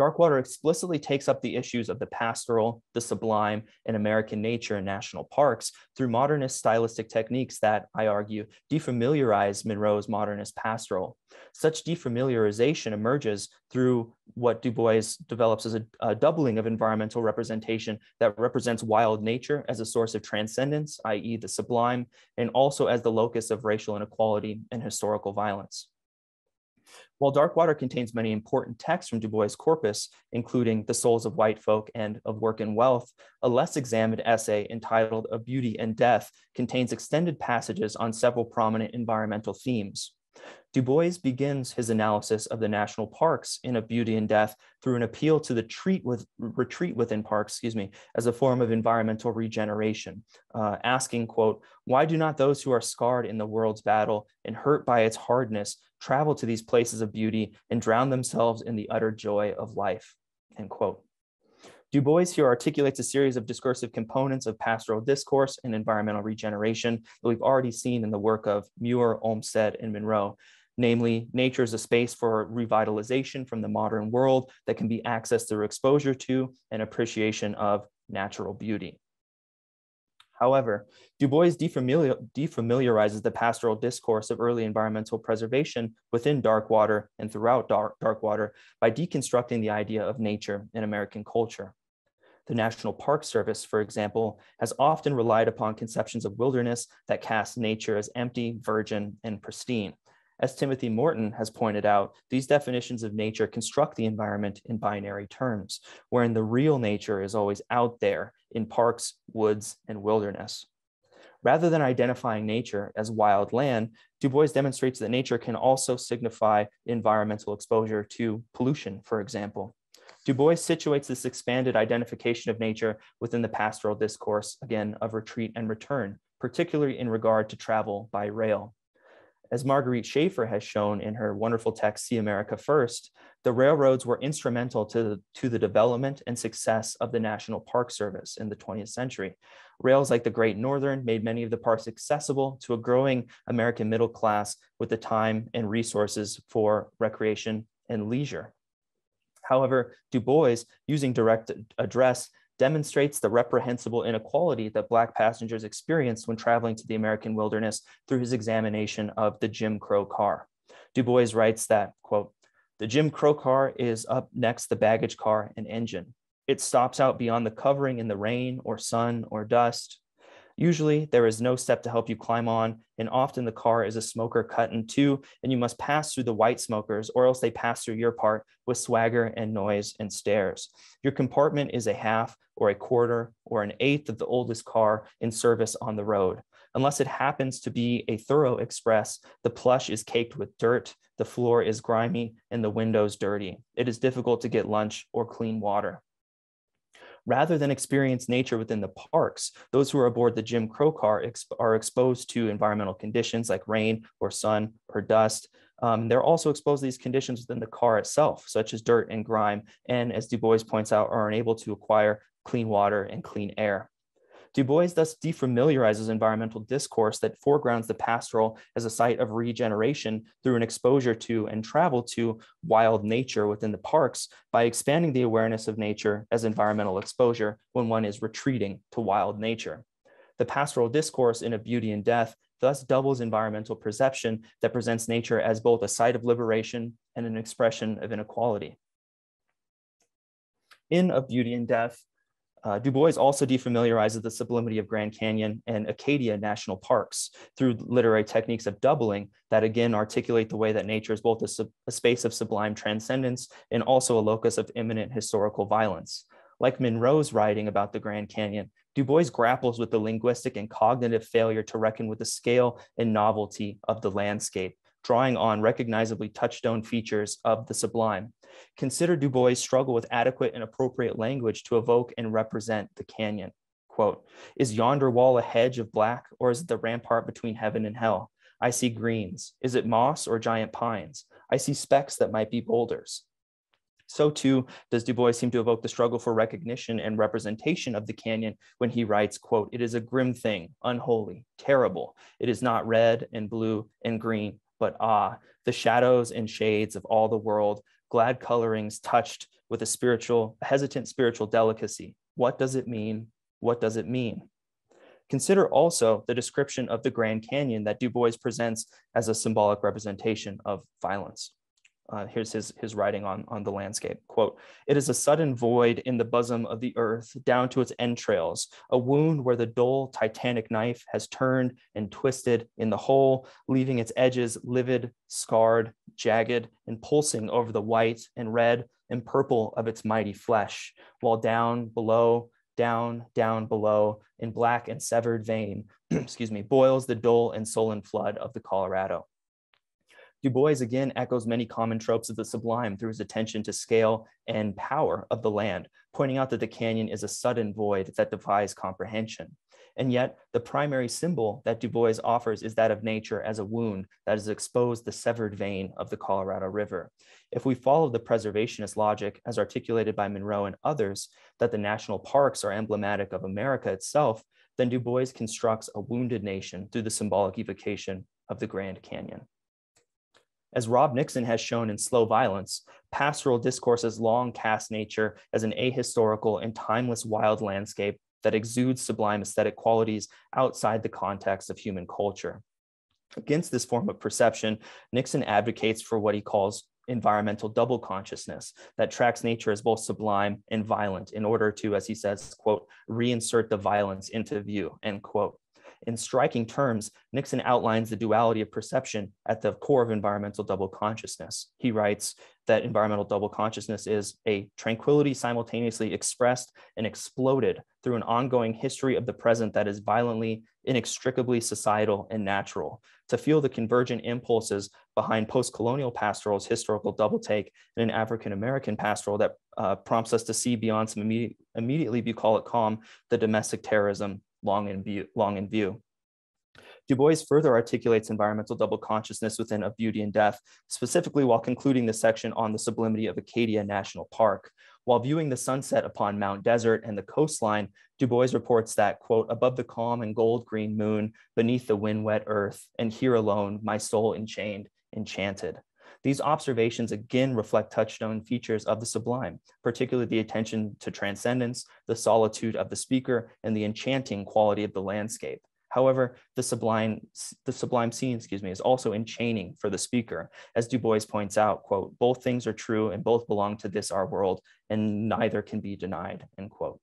Darkwater explicitly takes up the issues of the pastoral, the sublime, and American nature in national parks through modernist stylistic techniques that, I argue, defamiliarize Monroe's modernist pastoral. Such defamiliarization emerges through what Du Bois develops as a, a doubling of environmental representation that represents wild nature as a source of transcendence, i.e., the sublime, and also as the locus of racial inequality and historical violence. While Darkwater contains many important texts from Du Bois' corpus, including The Souls of White Folk and Of Work and Wealth, a less examined essay entitled Of Beauty and Death contains extended passages on several prominent environmental themes. Du Bois begins his analysis of the national parks in Of Beauty and Death through an appeal to the treat with, retreat within parks, excuse me, as a form of environmental regeneration, uh, asking, quote, why do not those who are scarred in the world's battle and hurt by its hardness travel to these places of beauty and drown themselves in the utter joy of life, end quote. Du Bois here articulates a series of discursive components of pastoral discourse and environmental regeneration that we've already seen in the work of Muir, Olmsted, and Monroe. Namely, nature is a space for revitalization from the modern world that can be accessed through exposure to and appreciation of natural beauty. However, Du Bois defamiliarizes the pastoral discourse of early environmental preservation within Darkwater and throughout dark, Darkwater by deconstructing the idea of nature in American culture. The National Park Service, for example, has often relied upon conceptions of wilderness that cast nature as empty, virgin, and pristine. As Timothy Morton has pointed out, these definitions of nature construct the environment in binary terms, wherein the real nature is always out there in parks, woods, and wilderness. Rather than identifying nature as wild land, Du Bois demonstrates that nature can also signify environmental exposure to pollution, for example. Du Bois situates this expanded identification of nature within the pastoral discourse, again, of retreat and return, particularly in regard to travel by rail. As Marguerite Shaffer has shown in her wonderful text, See America First, the railroads were instrumental to the, to the development and success of the National Park Service in the 20th century. Rails like the Great Northern made many of the parks accessible to a growing American middle class with the time and resources for recreation and leisure. However, Du Bois, using direct address, demonstrates the reprehensible inequality that Black passengers experienced when traveling to the American wilderness through his examination of the Jim Crow car. Du Bois writes that, quote, the Jim Crow car is up next the baggage car and engine. It stops out beyond the covering in the rain or sun or dust. Usually, there is no step to help you climb on, and often the car is a smoker cut in two, and you must pass through the white smokers, or else they pass through your part with swagger and noise and stares. Your compartment is a half or a quarter or an eighth of the oldest car in service on the road. Unless it happens to be a thorough express, the plush is caked with dirt, the floor is grimy, and the windows dirty. It is difficult to get lunch or clean water rather than experience nature within the parks, those who are aboard the Jim Crow car exp are exposed to environmental conditions like rain or sun or dust. Um, they're also exposed to these conditions within the car itself, such as dirt and grime, and as Du Bois points out, are unable to acquire clean water and clean air. Du Bois thus defamiliarizes environmental discourse that foregrounds the pastoral as a site of regeneration through an exposure to and travel to wild nature within the parks by expanding the awareness of nature as environmental exposure when one is retreating to wild nature. The pastoral discourse in A Beauty and Death thus doubles environmental perception that presents nature as both a site of liberation and an expression of inequality. In A Beauty and Death, uh, du Bois also defamiliarizes the sublimity of Grand Canyon and Acadia national parks through literary techniques of doubling that again articulate the way that nature is both a, a space of sublime transcendence and also a locus of imminent historical violence. Like Monroe's writing about the Grand Canyon, Du Bois grapples with the linguistic and cognitive failure to reckon with the scale and novelty of the landscape, drawing on recognizably touchstone features of the sublime. Consider Du Bois' struggle with adequate and appropriate language to evoke and represent the canyon. Quote, is yonder wall a hedge of black or is it the rampart between heaven and hell? I see greens. Is it moss or giant pines? I see specks that might be boulders. So too does Du Bois seem to evoke the struggle for recognition and representation of the canyon when he writes, quote, it is a grim thing, unholy, terrible. It is not red and blue and green, but ah, the shadows and shades of all the world glad colorings touched with a spiritual, hesitant spiritual delicacy. What does it mean? What does it mean? Consider also the description of the Grand Canyon that Du Bois presents as a symbolic representation of violence. Uh, here's his, his writing on, on the landscape. Quote, it is a sudden void in the bosom of the earth down to its entrails, a wound where the dull titanic knife has turned and twisted in the hole, leaving its edges livid, scarred, jagged, and pulsing over the white and red and purple of its mighty flesh, while down below, down, down below, in black and severed vein, excuse me, boils the dull and sullen flood of the Colorado. Du Bois again echoes many common tropes of the sublime through his attention to scale and power of the land, pointing out that the canyon is a sudden void that defies comprehension. And yet, the primary symbol that Du Bois offers is that of nature as a wound that has exposed the severed vein of the Colorado River. If we follow the preservationist logic as articulated by Monroe and others, that the national parks are emblematic of America itself, then Du Bois constructs a wounded nation through the symbolic evocation of the Grand Canyon. As Rob Nixon has shown in Slow Violence, pastoral discourses long cast nature as an ahistorical and timeless wild landscape that exudes sublime aesthetic qualities outside the context of human culture. Against this form of perception, Nixon advocates for what he calls environmental double consciousness that tracks nature as both sublime and violent in order to, as he says, quote, reinsert the violence into view, end quote. In striking terms, Nixon outlines the duality of perception at the core of environmental double consciousness. He writes that environmental double consciousness is a tranquility simultaneously expressed and exploded through an ongoing history of the present that is violently, inextricably societal and natural. To feel the convergent impulses behind post colonial pastoral's historical double take and an African American pastoral that uh, prompts us to see beyond some immediate, immediately bucolic calm the domestic terrorism long in view. Long in view. Du Bois further articulates environmental double consciousness within Of Beauty and Death, specifically while concluding the section on the sublimity of Acadia National Park. While viewing the sunset upon Mount Desert and the coastline, Du Bois reports that, quote, above the calm and gold green moon, beneath the wind wet earth, and here alone, my soul enchained, enchanted. These observations again reflect touchstone features of the sublime, particularly the attention to transcendence, the solitude of the speaker, and the enchanting quality of the landscape. However, the sublime, the sublime scene, excuse me, is also enchaining for the speaker. As Du Bois points out, quote, both things are true and both belong to this our world, and neither can be denied, end quote.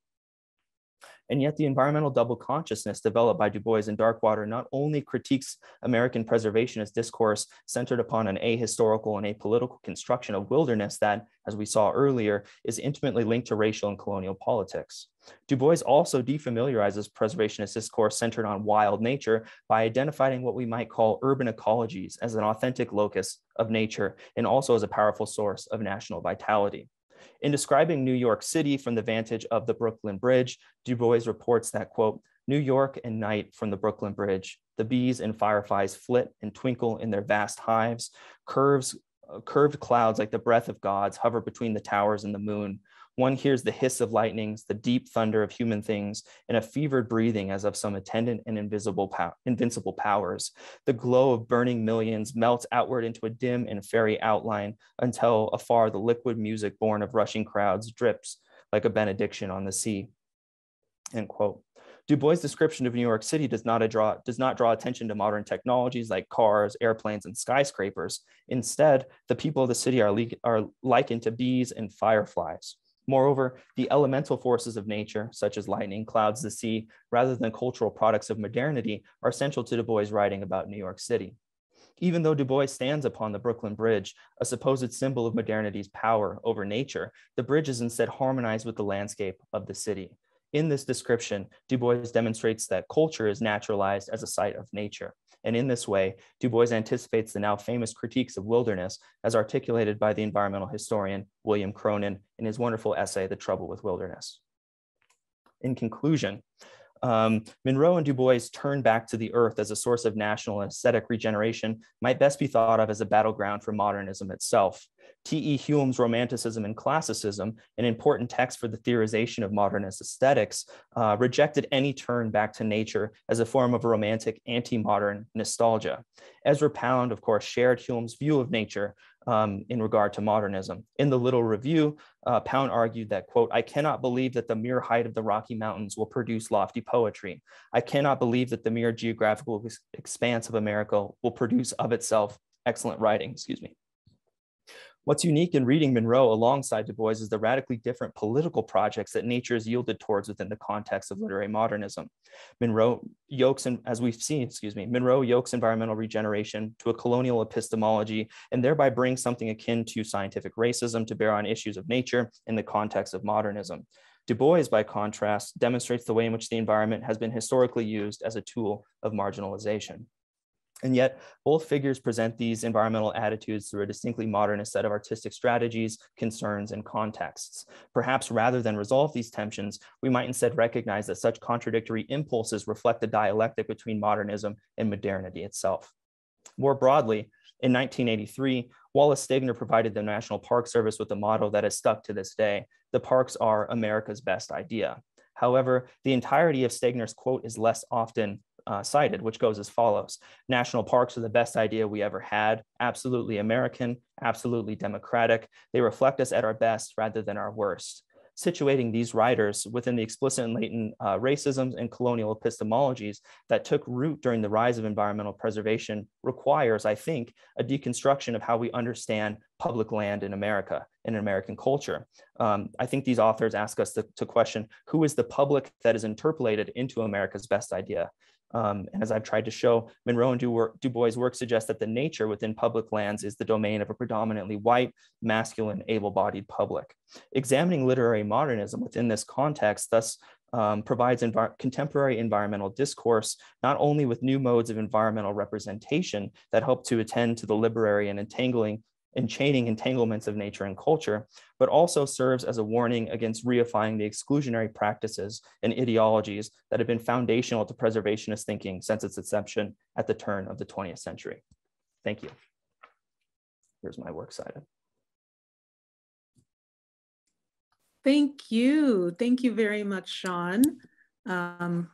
And yet the environmental double consciousness developed by Du Bois in Darkwater not only critiques American preservationist discourse centered upon an ahistorical and apolitical construction of wilderness that, as we saw earlier, is intimately linked to racial and colonial politics. Du Bois also defamiliarizes preservationist discourse centered on wild nature by identifying what we might call urban ecologies as an authentic locus of nature and also as a powerful source of national vitality. In describing New York City from the vantage of the Brooklyn Bridge, Du Bois reports that, quote, New York and night from the Brooklyn Bridge, the bees and fireflies flit and twinkle in their vast hives, curves, uh, curved clouds like the breath of gods hover between the towers and the moon, one hears the hiss of lightnings, the deep thunder of human things, and a fevered breathing as of some attendant and invisible pow- invincible powers. The glow of burning millions melts outward into a dim and fairy outline until afar the liquid music born of rushing crowds drips like a benediction on the sea. End quote. Du Bois' description of New York City does not, draw, does not draw attention to modern technologies like cars, airplanes, and skyscrapers. Instead, the people of the city are, le- are likened to bees and fireflies. Moreover, the elemental forces of nature, such as lightning, clouds, the sea, rather than cultural products of modernity, are central to Du Bois' writing about New York City. Even though Du Bois stands upon the Brooklyn Bridge, a supposed symbol of modernity's power over nature, the bridge is instead harmonized with the landscape of the city. In this description, Du Bois demonstrates that culture is naturalized as a site of nature. And in this way, Du Bois anticipates the now famous critiques of wilderness as articulated by the environmental historian William Cronon in his wonderful essay, The Trouble with Wilderness. In conclusion, um, Monroe and Du Bois turn back to the earth as a source of national aesthetic regeneration might best be thought of as a battleground for modernism itself. T.E. Hulme's Romanticism and Classicism, an important text for the theorization of modernist aesthetics, uh, rejected any turn back to nature as a form of romantic anti-modern nostalgia. Ezra Pound, of course, shared Hulme's view of nature um, in regard to modernism. In the Little Review, uh, Pound argued that, quote, I cannot believe that the mere height of the Rocky Mountains will produce lofty poetry. I cannot believe that the mere geographical expanse of America will produce of itself excellent writing, excuse me. What's unique in reading Monroe alongside Du Bois is the radically different political projects that nature is yielded towards within the context of literary modernism. Monroe yokes, and as we've seen, excuse me, Monroe yokes environmental regeneration to a colonial epistemology and thereby brings something akin to scientific racism to bear on issues of nature in the context of modernism. Du Bois, by contrast, demonstrates the way in which the environment has been historically used as a tool of marginalization. And yet, both figures present these environmental attitudes through a distinctly modernist set of artistic strategies, concerns, and contexts. Perhaps rather than resolve these tensions, we might instead recognize that such contradictory impulses reflect the dialectic between modernism and modernity itself. More broadly, in 1983, Wallace Stegner provided the National Park Service with a motto that has stuck to this day the parks are America's best idea. However, the entirety of Stegner's quote is less often uh, cited, which goes as follows National parks are the best idea we ever had, absolutely American, absolutely democratic. They reflect us at our best rather than our worst situating these writers within the explicit and latent uh, racisms and colonial epistemologies that took root during the rise of environmental preservation requires, I think, a deconstruction of how we understand public land in America and in American culture. Um, I think these authors ask us to, to question who is the public that is interpolated into America's best idea? Um, and as I've tried to show, Monroe and Du, Bois' work suggests that the nature within public lands is the domain of a predominantly white, masculine, able-bodied public. Examining literary modernism within this context thus um, provides envi contemporary environmental discourse, not only with new modes of environmental representation that help to attend to the literary and entangling enchaining entanglements of nature and culture, but also serves as a warning against reifying the exclusionary practices and ideologies that have been foundational to preservationist thinking since its inception at the turn of the 20th century. Thank you. Here's my works cited. Thank you. Thank you very much, Sean. Um,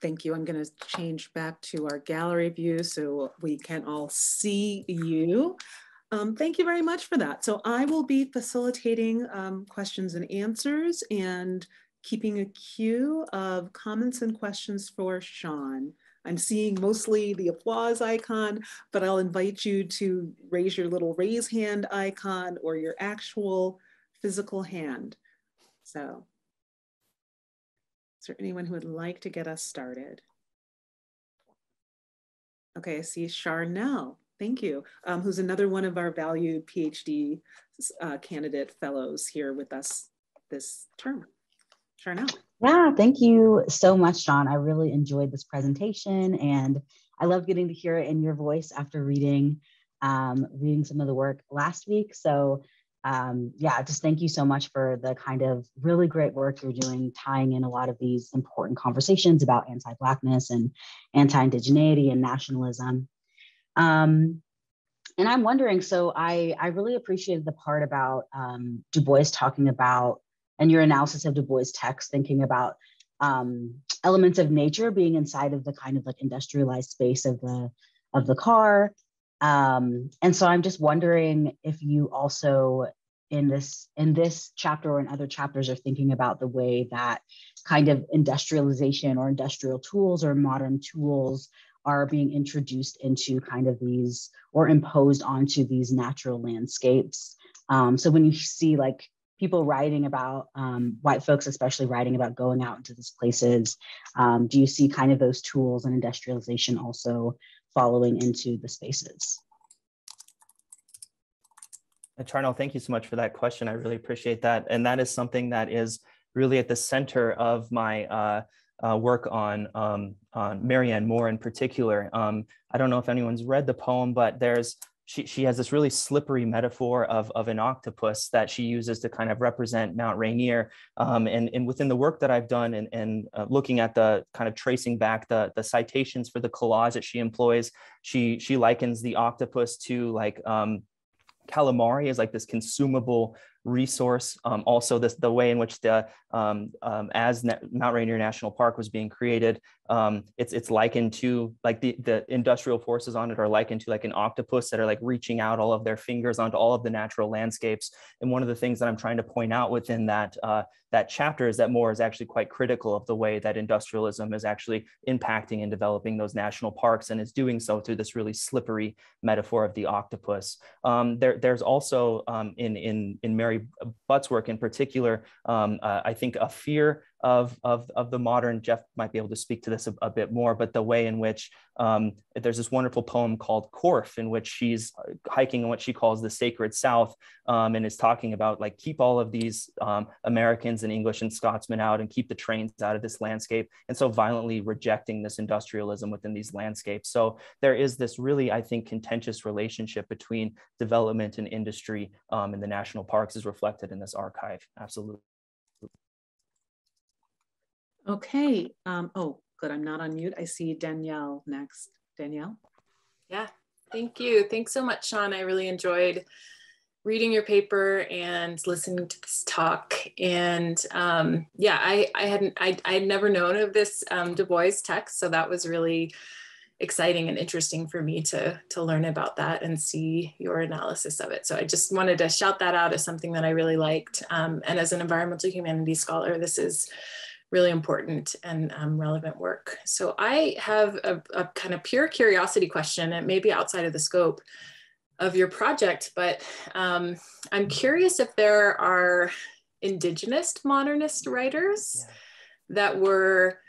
thank you. I'm going to change back to our gallery view so we can all see you. Um, thank you very much for that. So I will be facilitating um, questions and answers and keeping a queue of comments and questions for Sean. I'm seeing mostly the applause icon, but I'll invite you to raise your little raise hand icon or your actual physical hand. So is there anyone who would like to get us started? Okay, I see Charnel. Thank you. Um, who's another one of our valued PhD uh, candidate fellows here with us this term. Sure, Charnel. Yeah, thank you so much, Sean. I really enjoyed this presentation and I love getting to hear it in your voice after reading um, reading some of the work last week. So um, yeah, just thank you so much for the kind of really great work you're doing, tying in a lot of these important conversations about anti-Blackness and anti-Indigeneity and nationalism. Um, and I'm wondering, so I, I really appreciated the part about um, Du Bois talking about, and your analysis of Du Bois' text, thinking about um, elements of nature being inside of the kind of like industrialized space of the of the car. Um, and so I'm just wondering if you also in this in this chapter or in other chapters are thinking about the way that kind of industrialization or industrial tools or modern tools are being introduced into kind of these or imposed onto these natural landscapes. Um, so when you see like people writing about um, white folks, especially writing about going out into these places, um, do you see kind of those tools and industrialization also following into the spaces? Charnel, thank you so much for that question. I really appreciate that. And that is something that is really at the center of my uh, uh, work on, um, on Marianne Moore in particular. Um, I don't know if anyone's read the poem, but there's she, she has this really slippery metaphor of, of an octopus that she uses to kind of represent Mount Rainier. Um, and, and within the work that I've done and, and uh, looking at the kind of tracing back the, the citations for the collage that she employs, she, she likens the octopus to like um, calamari is like this consumable resource. Um, also, this, the way in which the um, um, as Mount Rainier National Park was being created, um, it's it's likened to like the the industrial forces on it are likened to like an octopus that are like reaching out all of their fingers onto all of the natural landscapes. And one of the things that I'm trying to point out within that uh, that chapter is that Moore is actually quite critical of the way that industrialism is actually impacting and developing those national parks and is doing so through this really slippery metaphor of the octopus. Um, there, there's also um, in in in Mary Butts' work in particular, um, uh, I think a fear of, of, of the modern, Jeff might be able to speak to this a, a bit more, but the way in which um, there's this wonderful poem called Corfe, in which she's uh, hiking in what she calls the sacred South um, and is talking about like keep all of these um, Americans and English and Scotsmen out and keep the trains out of this landscape. And so violently rejecting this industrialism within these landscapes. So there is this really, I think, contentious relationship between development and industry um, in the national parks is reflected in this archive. Absolutely. Okay. Um, oh, good. I'm not on mute. I see Danielle next. Danielle? Yeah. Thank you. Thanks so much, Sean. I really enjoyed reading your paper and listening to this talk. And um, yeah, I, I hadn't, I, had never known of this um, Du Bois text. So that was really exciting and interesting for me to, to learn about that and see your analysis of it. So I just wanted to shout that out as something that I really liked. Um, and as an environmental humanities scholar, this is really important and um, relevant work. So I have a, a, kind of pure curiosity question, and maybe outside of the scope of your project, but um, I'm curious if there are indigenous modernist writers yeah. that were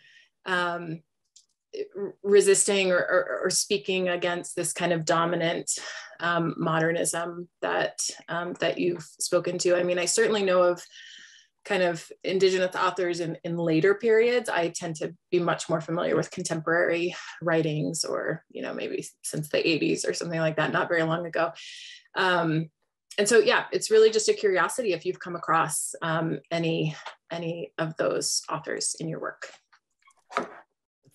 um, resisting or, or, or, speaking against this kind of dominant um, modernism that um, that you've spoken to. I mean, I certainly know of kind of indigenous authors in, in later periods, I tend to be much more familiar with contemporary writings or, you know, maybe since the 80s or something like that, not very long ago. Um, and so, yeah, it's really just a curiosity if you've come across um, any, any of those authors in your work.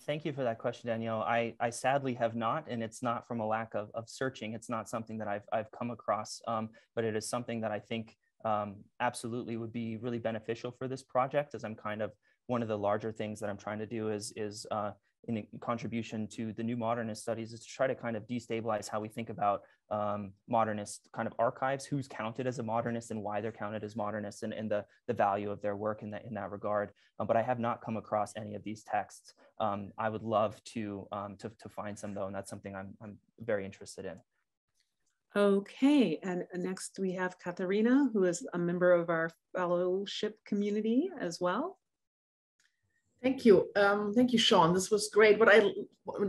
Thank you for that question, Danielle. I, I sadly have not, and it's not from a lack of, of searching. It's not something that I've, I've come across, um, but it is something that I think um, absolutely would be really beneficial for this project as I'm kind of one of the larger things that I'm trying to do is, is uh, in contribution to the new modernist studies is to try to kind of destabilize how we think about um, modernist kind of archives, who's counted as a modernist and why they're counted as modernists and, and the, the value of their work in that, in that regard. Um, but I have not come across any of these texts. Um, I would love to, um, to, to find some though, and that's something I'm, I'm very interested in. Okay, and next we have Katharina, who is a member of our fellowship community as well. Thank you. Um, thank you, Sean. This was great. What I,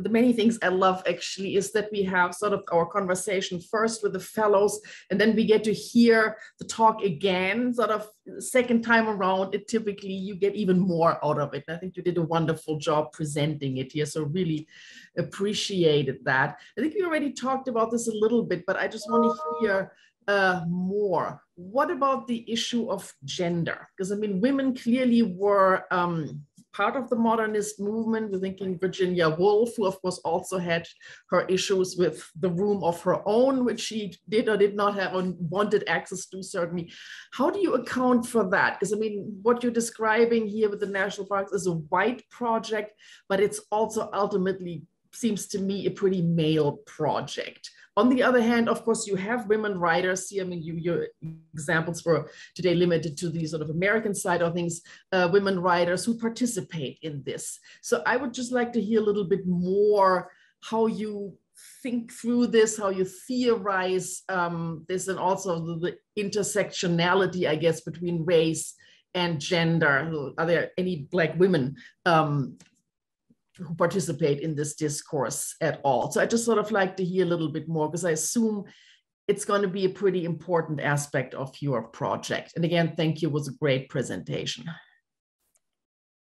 the many things I love actually is that we have sort of our conversation first with the fellows, and then we get to hear the talk again, sort of second time around. It typically you get even more out of it. I think you did a wonderful job presenting it here. So really appreciated that. I think we already talked about this a little bit, but I just want to hear uh, more. What about the issue of gender? Because I mean, women clearly were um, part of the modernist movement. We're thinking Virginia Woolf, who of course also had her issues with the room of her own, which she did or did not have and wanted access to certainly. How do you account for that? Because I mean, what you're describing here with the national parks is a white project, but it's also ultimately seems to me a pretty male project. On the other hand, of course, you have women writers here. I mean, you, your examples were today limited to the sort of American side of things, uh, women writers who participate in this. So I would just like to hear a little bit more how you think through this, how you theorize um, this, and also the, the intersectionality, I guess, between race and gender. Are there any Black women um, who participate in this discourse at all. So I just sort of like to hear a little bit more because I assume it's going to be a pretty important aspect of your project. And again, thank you. It was a great presentation.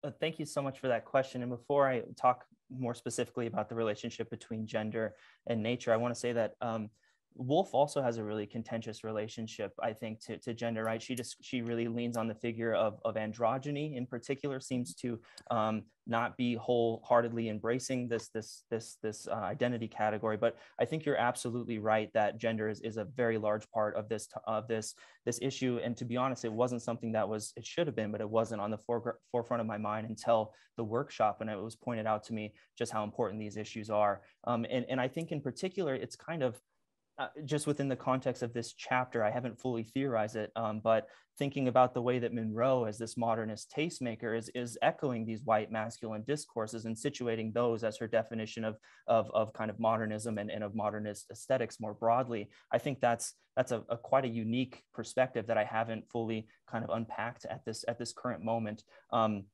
Uh, thank you so much for that question. And before I talk more specifically about the relationship between gender and nature, I want to say that um, Woolf also has a really contentious relationship, I think, to, to gender, right? She just she really leans on the figure of, of androgyny in particular, seems to um, not be wholeheartedly embracing this this this this uh, identity category. But I think you're absolutely right that gender is, is a very large part of this of this this issue. And to be honest, it wasn't something that was it should have been, but it wasn't on the fore, forefront of my mind until the workshop, and it was pointed out to me just how important these issues are. Um, and and I think in particular, it's kind of uh, just within the context of this chapter, I haven't fully theorized it, um, but thinking about the way that Monroe, as this modernist tastemaker, is, is echoing these white masculine discourses and situating those as her definition of, of, of kind of modernism and, and of modernist aesthetics more broadly. I think that's that's a, a, quite a unique perspective that I haven't fully kind of unpacked at this at this current moment. Um,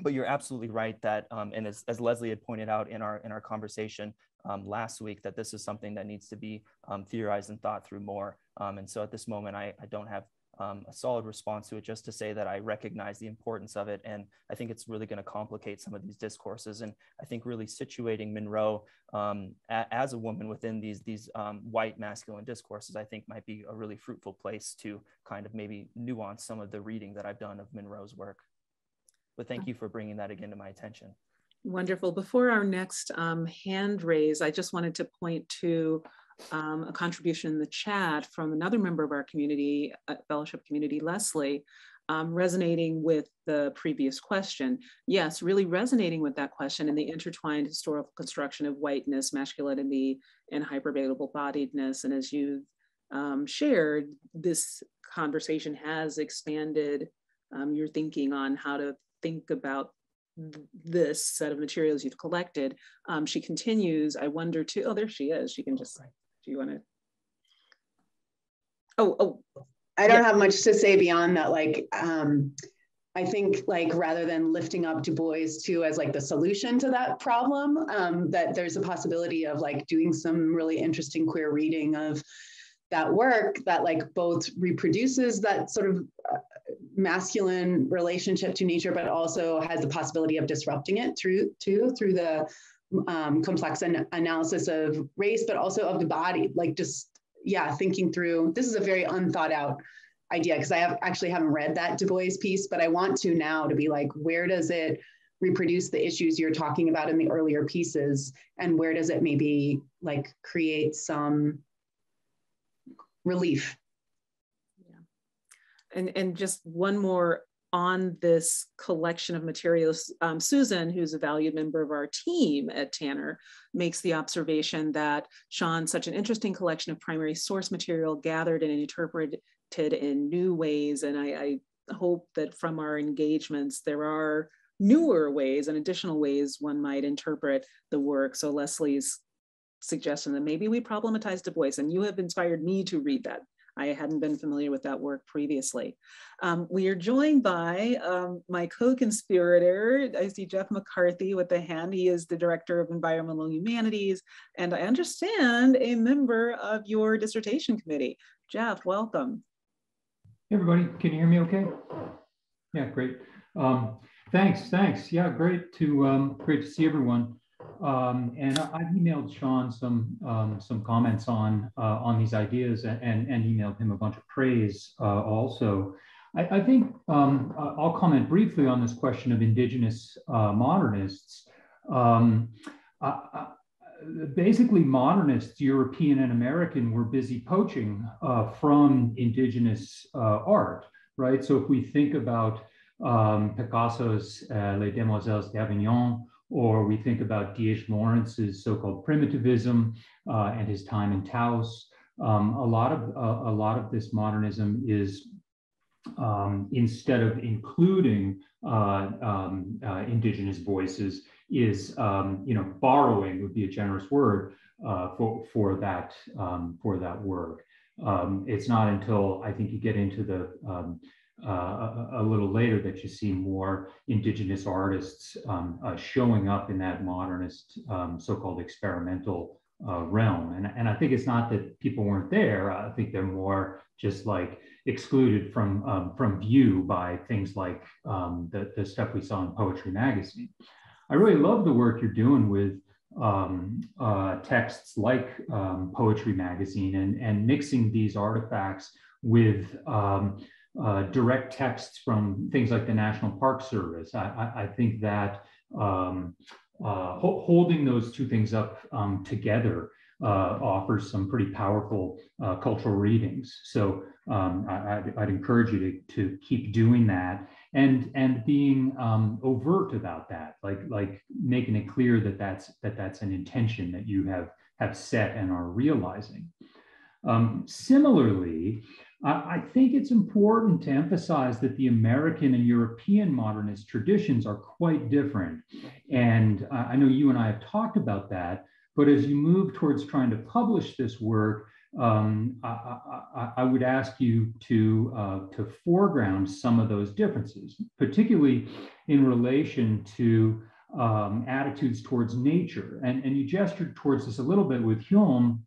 but you're absolutely right that, um, and as, as Leslie had pointed out in our in our conversation, um, last week that this is something that needs to be um, theorized and thought through more. Um, and so at this moment, I, I don't have um, a solid response to it, just to say that I recognize the importance of it. And I think it's really going to complicate some of these discourses. And I think really situating Monroe um, a, as a woman within these, these um, white masculine discourses, I think might be a really fruitful place to kind of maybe nuance some of the reading that I've done of Monroe's work. But thank you for bringing that again to my attention. Wonderful. Before our next um, hand raise, I just wanted to point to um, a contribution in the chat from another member of our community, uh, fellowship community, Leslie, um, resonating with the previous question. Yes, really resonating with that question and the intertwined historical construction of whiteness, masculinity, and hyperavailable bodiedness. And as you um, shared, this conversation has expanded um, your thinking on how to think about this set of materials you've collected. Um, she continues, I wonder too, oh, there she is. She can just, do you want to? Oh, oh. I don't yeah. have much to say beyond that. Like, um, I think like rather than lifting up Du Bois too as like the solution to that problem, um, that there's a possibility of like doing some really interesting queer reading of that work that like both reproduces that sort of uh, masculine relationship to nature, but also has the possibility of disrupting it through too through the um, complex an- analysis of race, but also of the body. Like just yeah, thinking through. This is a very unthought out idea because I have actually haven't read that Du Bois piece, but I want to now to be like, where does it reproduce the issues you're talking about in the earlier pieces, and where does it maybe like create some relief and, and just one more on this collection of materials, um, Susan, who's a valued member of our team at Tanner, makes the observation that Sean, such an interesting collection of primary source material gathered and interpreted in new ways. And I, I hope that from our engagements, there are newer ways and additional ways one might interpret the work. So Leslie's suggestion that maybe we problematize Du Bois, and you have inspired me to read that I hadn't been familiar with that work previously. Um, we are joined by um, my co-conspirator. I see Jeff McCarthy with the hand. He is the Director of Environmental Humanities, and I understand a member of your dissertation committee. Jeff, welcome. Hey everybody, can you hear me okay? Yeah, great. Um, thanks, thanks. Yeah, great to um, great to see everyone. Um, and I've emailed Sean some um, some comments on uh, on these ideas and, and, emailed him a bunch of praise uh, also. I, I think um, I'll comment briefly on this question of indigenous uh, modernists. Um, basically, modernists, European and American, were busy poaching uh, from indigenous uh, art, right? So if we think about um, Picasso's uh, Les Demoiselles d'Avignon, or we think about D.H. Lawrence's so-called primitivism uh, and his time in Taos. Um, a lot of uh, a lot of this modernism is um, instead of including uh, um, uh, indigenous voices, is um, you know borrowing would be a generous word uh, for for that um, for that work. Um, it's not until I think you get into the uh, a, little later that you see more indigenous artists um, uh, showing up in that modernist um, so-called experimental uh, realm. And, and I think it's not that people weren't there. I think they're more just like excluded from, um, from view by things like um, the, the stuff we saw in Poetry Magazine. I really love the work you're doing with um, uh, texts like um, Poetry Magazine and, and mixing these artifacts with um, uh, direct texts from things like the National Park Service. I, I, I think that um, uh, ho holding those two things up um, together uh, offers some pretty powerful uh, cultural readings. So um, I, would encourage you to, to keep doing that and and being um, overt about that, like like making it clear that that's that that's an intention that you have have set and are realizing. Um, similarly, I, think it's important to emphasize that the American and European modernist traditions are quite different, and I know you and I have talked about that. But as you move towards trying to publish this work, um, I, I, I, would ask you to, uh, to foreground some of those differences, particularly in relation to um, attitudes towards nature. And, and you gestured towards this a little bit with Hulme,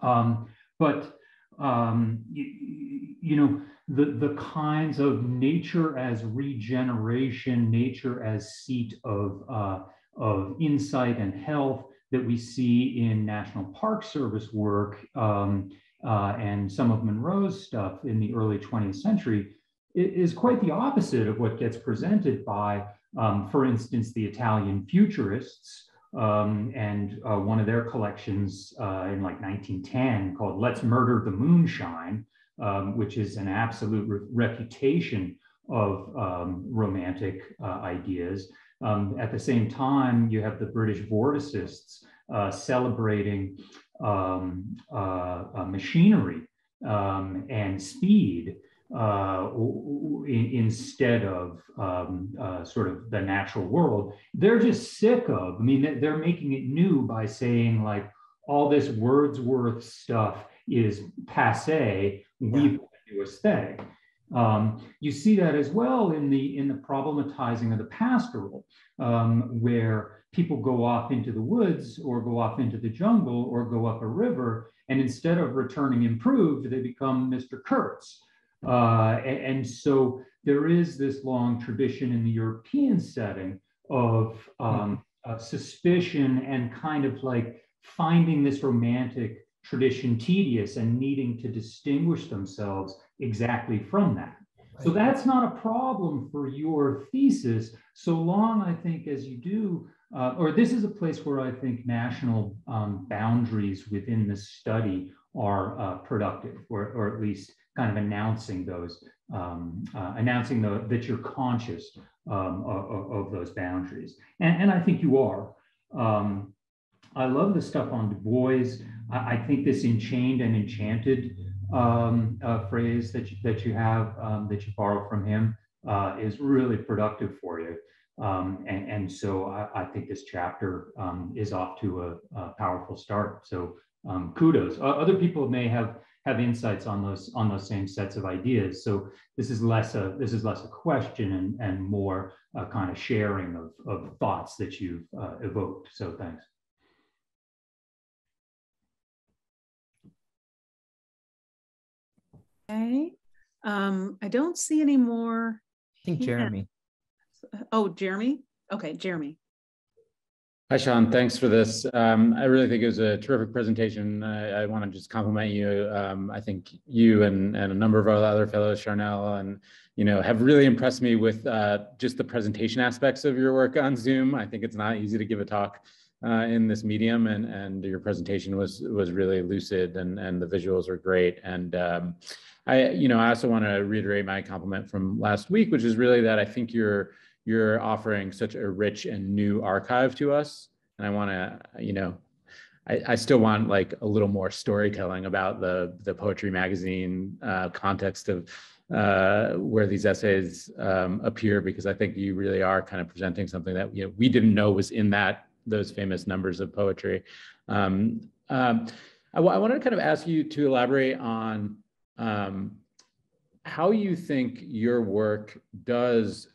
um, but um, you, you, know, the, the kinds of nature as regeneration, nature as seat of, uh, of insight and health, that we see in National Park Service work um, uh, and some of Monroe's stuff in the early 20th century is quite the opposite of what gets presented by, um, for instance, the Italian futurists. Um, and uh, one of their collections uh, in like 1910 called Let's Murder the Moonshine, um, which is an absolute re refutation of um, romantic uh, ideas. Um, at the same time, you have the British Vorticists uh, celebrating um, uh machinery um, and speed uh, in, instead of um, uh, sort of the natural world. They're just sick of, I mean, they're making it new by saying, like, all this Wordsworth stuff is passe. We've got to do aesthetic. Um, you see that as well in the in the problematizing of the pastoral, um, where people go off into the woods or go off into the jungle or go up a river, and instead of returning improved, they become Mr. Kurtz. Uh, and, so there is this long tradition in the European setting of um, uh, suspicion and kind of like finding this romantic tradition tedious and needing to distinguish themselves exactly from that. So that's not a problem for your thesis, so long, I think, as you do, uh, or this is a place where I think national um, boundaries within the study are uh, productive, or, or at least kind of announcing those, um, uh, announcing the, that you're conscious um, of, of, those boundaries. And, and, I think you are. Um, I love the stuff on Du Bois. I, I think this enchained and enchanted um, uh, phrase that you, that you have um, that you borrow from him uh, is really productive for you. Um, and, and so I, I, think this chapter um, is off to a, a powerful start. So um, kudos. other people may have have insights on those on those same sets of ideas. So this is less a this is less a question and and more a kind of sharing of, of thoughts that you've uh, evoked. So thanks. Okay. Um, I don't see any more. I think Jeremy. Oh, Jeremy? Okay, Jeremy. Hi, Sean. Thanks for this. Um, I really think it was a terrific presentation. I, I want to just compliment you. Um, I think you and, and a number of our other fellows, Charnel, and you know, have really impressed me with uh, just the presentation aspects of your work on Zoom. I think it's not easy to give a talk uh, in this medium, and and your presentation was was really lucid, and and the visuals were great. And um, I, you know, I also want to reiterate my compliment from last week, which is really that I think you're you're offering such a rich and new archive to us, and I want to, you know, I, I, still want like a little more storytelling about the the poetry magazine uh, context of uh, where these essays um, appear, because I think you really are kind of presenting something that you know we didn't know was in that those famous numbers of poetry. Um, um, I, I wanted to kind of ask you to elaborate on um, how you think your work does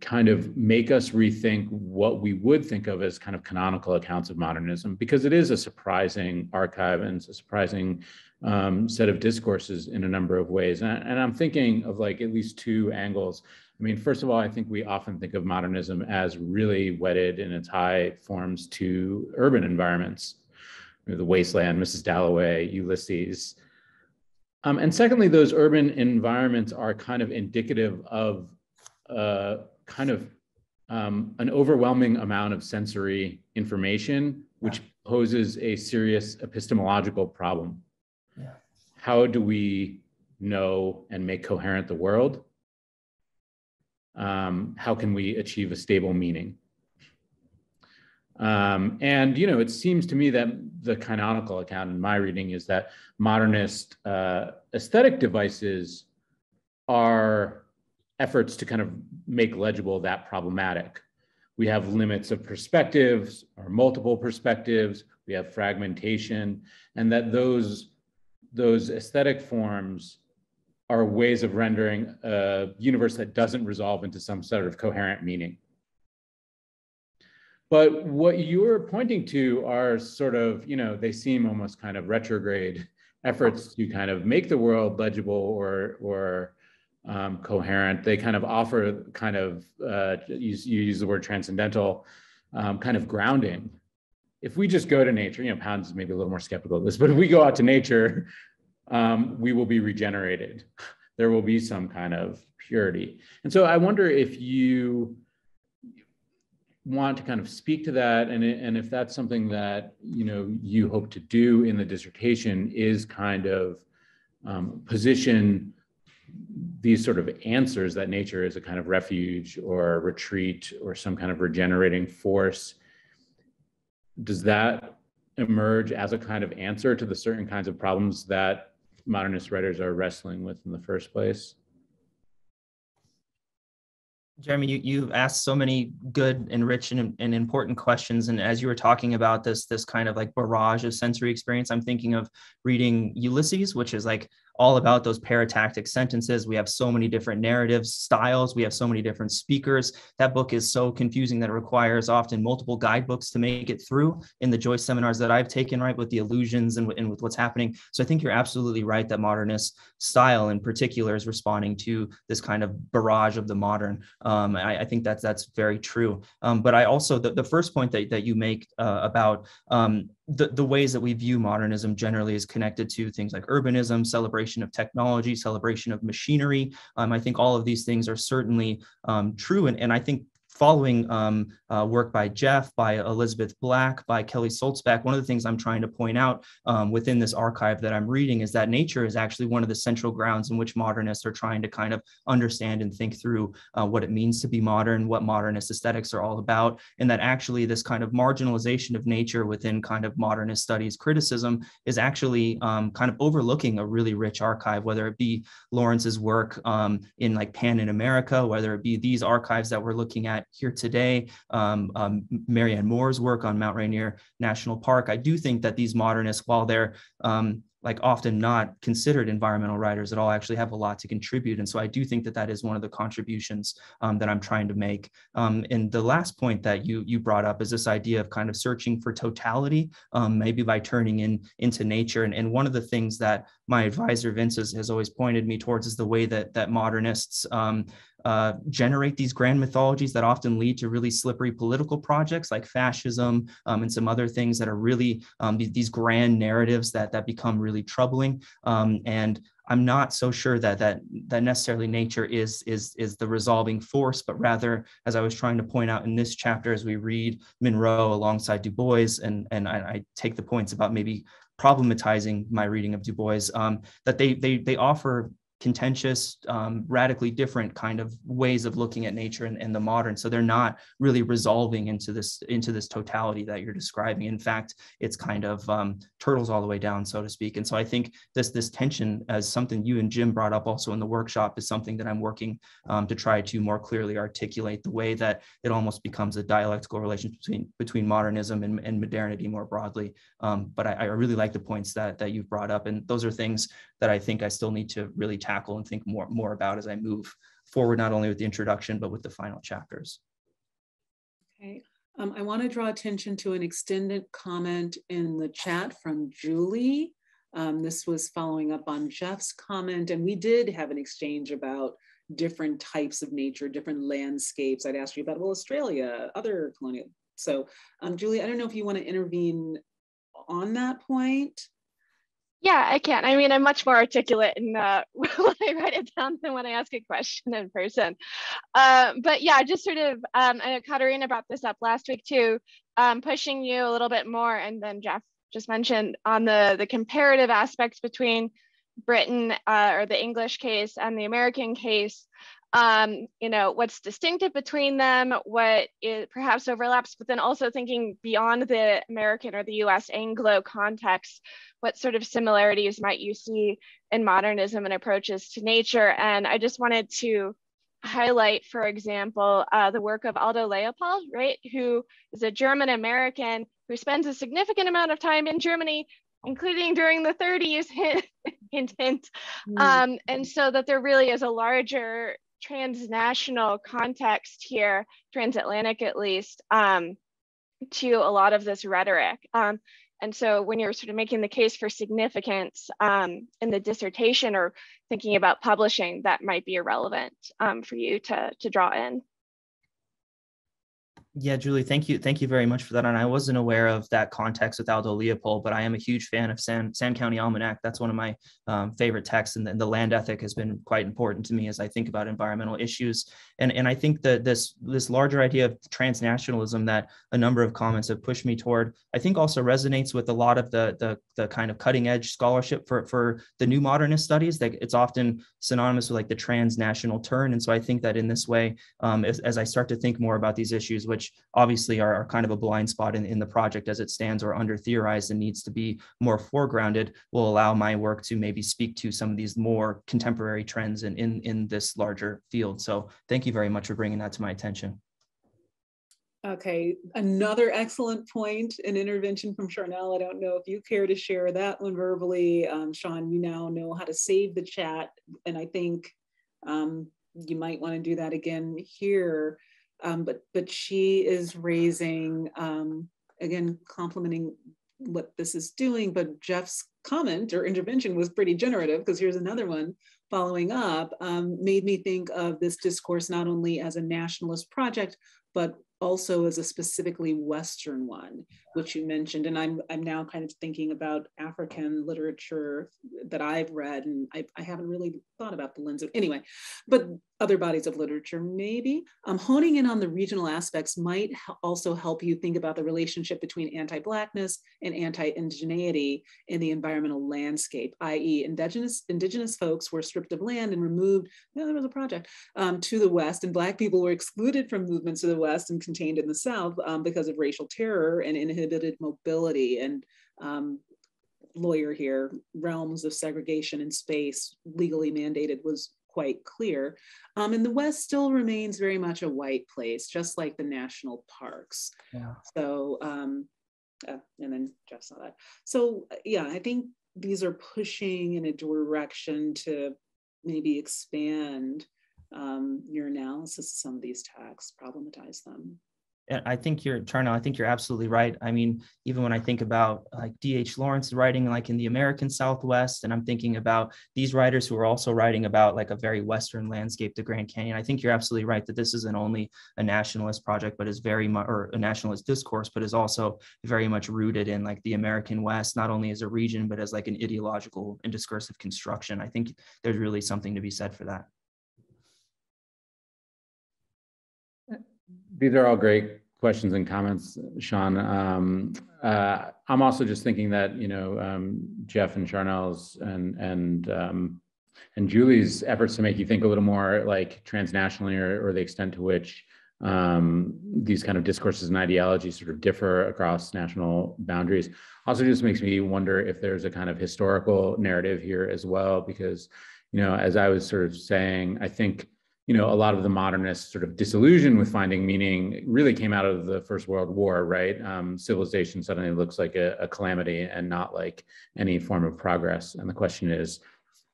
kind of make us rethink what we would think of as kind of canonical accounts of modernism, because it is a surprising archive and it's a surprising um, set of discourses in a number of ways. And, and, I'm thinking of like at least two angles. I mean, first of all, I think we often think of modernism as really wedded in its high forms to urban environments, the Waste Land, Mrs. Dalloway, Ulysses. Um, and secondly, those urban environments are kind of indicative of kind of um, an overwhelming amount of sensory information, which poses a serious epistemological problem. Yeah. How do we know and make coherent the world? Um, how can we achieve a stable meaning? Um, and you know, it seems to me that the canonical account in my reading is that modernist uh, aesthetic devices are efforts to kind of make legible that problematic. We have limits of perspectives or multiple perspectives. We have fragmentation, and that those those aesthetic forms are ways of rendering a universe that doesn't resolve into some sort of coherent meaning. But what you're pointing to are sort of, you know, they seem almost kind of retrograde efforts to kind of make the world legible or or um, coherent. They kind of offer kind of uh, you, you use the word transcendental um, kind of grounding. If we just go to nature, you know, Pounds is maybe a little more skeptical of this, but if we go out to nature, um, we will be regenerated. There will be some kind of purity. And so I wonder if you want to kind of speak to that and, and if that's something that you know you hope to do in the dissertation is kind of um, position these sort of answers that nature is a kind of refuge or retreat or some kind of regenerating force does that emerge as a kind of answer to the certain kinds of problems that modernist writers are wrestling with in the first place Jeremy, you, you've asked so many good and rich and, and important questions. And as you were talking about this, this kind of like barrage of sensory experience, I'm thinking of reading Ulysses, which is like all about those paratactic sentences. We have so many different narratives, styles. We have so many different speakers. That book is so confusing that it requires often multiple guidebooks to make it through in the Joyce seminars that I've taken, right, with the illusions and, and with what's happening. So I think you're absolutely right that modernist style in particular is responding to this kind of barrage of the modern. Um, I, I, think that's that's very true. Um, but I also, the, the first point that, that you make uh, about um, the, the ways that we view modernism generally is connected to things like urbanism, celebration of technology, celebration of machinery. Um, I think all of these things are certainly um, true. And, and I think following um, uh, work by Jeff, by Elizabeth Black, by Kelly Sultzbach, one of the things I'm trying to point out um, within this archive that I'm reading is that nature is actually one of the central grounds in which modernists are trying to kind of understand and think through uh, what it means to be modern, what modernist aesthetics are all about, and that actually this kind of marginalization of nature within kind of modernist studies criticism is actually um, kind of overlooking a really rich archive, whether it be Lawrence's work um, in like Pan in America, whether it be these archives that we're looking at here today, um, um, Marianne Moore's work on Mount Rainier National Park. I do think that these modernists, while they're um, like often not considered environmental writers at all actually have a lot to contribute. And so i do think that that is one of the contributions um, that i'm trying to make. Um, and the last point that you you brought up is this idea of kind of searching for totality um, maybe by turning in into nature. And, and one of the things that my advisor vince has, has always pointed me towards is the way that that modernists um, uh, generate these grand mythologies that often lead to really slippery political projects like fascism um, and some other things that are really um, these, grand narratives that that become really really troubling. Um, and I'm not so sure that that that necessarily nature is is is the resolving force, but rather, as I was trying to point out in this chapter, as we read Monroe alongside Du Bois, and and I, I take the points about maybe problematizing my reading of Du Bois, um, that they they they offer contentious, um, radically different kind of ways of looking at nature and, and, the modern. So they're not really resolving into this into this totality that you're describing. In fact, it's kind of um, turtles all the way down, so to speak. And so I think this this tension, as something you and Jim brought up also in the workshop, is something that I'm working um, to try to more clearly articulate the way that it almost becomes a dialectical relationship between between modernism and, and modernity more broadly. Um, but I, I really like the points that that you've brought up, and those are things that I think I still need to really tackle and think more more about as I move forward not only with the introduction, but with the final chapters. Okay. Um, I want to draw attention to an extended comment in the chat from Julie. Um, this was following up on Jeff's comment, and we did have an exchange about different types of nature, different landscapes. I'd asked you about well, Australia, other colonial. So, um, Julie, I don't know if you want to intervene on that point. Yeah, I can. I mean, I'm much more articulate in uh, when I write it down than when I ask a question in person. Uh, but yeah, just sort of, um, I know Katerina brought this up last week too, um, pushing you a little bit more, and then Jeff just mentioned on the the comparative aspects between Britain uh, or the English case and the American case um, you know, what's distinctive between them, what perhaps overlaps, but then also thinking beyond the American or the US Anglo context, what sort of similarities might you see in modernism and approaches to nature? And I just wanted to highlight, for example, uh, the work of Aldo Leopold, right, who is a German American who spends a significant amount of time in Germany, including during the 30s, hint, hint, hint. Mm. Um, and so that there really is a larger transnational context here, transatlantic at least, um, to a lot of this rhetoric. Um, and so when you're sort of making the case for significance um, in the dissertation or thinking about publishing, that might be irrelevant um, for you to, to draw in. Yeah, Julie, thank you. Thank you very much for that. And I wasn't aware of that context with Aldo Leopold, but I am a huge fan of San, Sand County Almanac. That's one of my um, favorite texts. And the, the, land ethic has been quite important to me as I think about environmental issues. And, and I think that this, this larger idea of transnationalism that a number of comments have pushed me toward, I think also resonates with a lot of the, the, the kind of cutting edge scholarship for, for the new modernist studies that it's often synonymous with like the transnational turn. And so I think that in this way, um, as, as I start to think more about these issues, which which obviously are, are kind of a blind spot in, in the project as it stands or under theorized and needs to be more foregrounded, will allow my work to maybe speak to some of these more contemporary trends in, in, in this larger field. So thank you very much for bringing that to my attention. Okay, another excellent point, an intervention from Charnel. I don't know if you care to share that one verbally. Um, Sean, you now know how to save the chat, and I think um, you might want to do that again here. Um, but but she is raising um, again complimenting what this is doing. But Jeff's comment or intervention was pretty generative because here's another one following up um, made me think of this discourse not only as a nationalist project but also as a specifically Western one, which you mentioned. And I'm, I'm now kind of thinking about African literature that I've read, and I, I haven't really thought about the lens of, anyway, but other bodies of literature, maybe. Um, honing in on the regional aspects might also help you think about the relationship between anti-Blackness and anti-indigeneity in the environmental landscape, i.e. indigenous, indigenous folks were stripped of land and removed, know, there was a project, um, to the West, and Black people were excluded from movements to the West and contained in the South um, because of racial terror and inhibited mobility. And um, lawyer here, realms of segregation in space legally mandated was quite clear. Um, and the West still remains very much a white place, just like the national parks. Yeah. So, um, uh, and then Jeff saw that. So, uh, yeah, I think these are pushing in a direction to maybe expand um, your analysis of some of these texts, problematize them. I think you're Charnel. I think you're absolutely right. I mean, even when I think about like D.H. Lawrence writing like in the American Southwest, and I'm thinking about these writers who are also writing about like a very Western landscape, the Grand Canyon. I think you're absolutely right that this isn't only a nationalist project, but is very much or a nationalist discourse, but is also very much rooted in like the American West, not only as a region, but as like an ideological and discursive construction. I think there's really something to be said for that. These are all great questions and comments, Sean. Um, uh, I'm also just thinking that you know um, Jeff and Charnel's and and um, and Julie's efforts to make you think a little more like transnationally, or, or the extent to which um, these kind of discourses and ideologies sort of differ across national boundaries. Also, just makes me wonder if there's a kind of historical narrative here as well, because you know, as I was sort of saying, I think you know, a lot of the modernist sort of disillusion with finding meaning really came out of the First World War, right? Um, civilization suddenly looks like a, a, calamity and not like any form of progress. And the question is,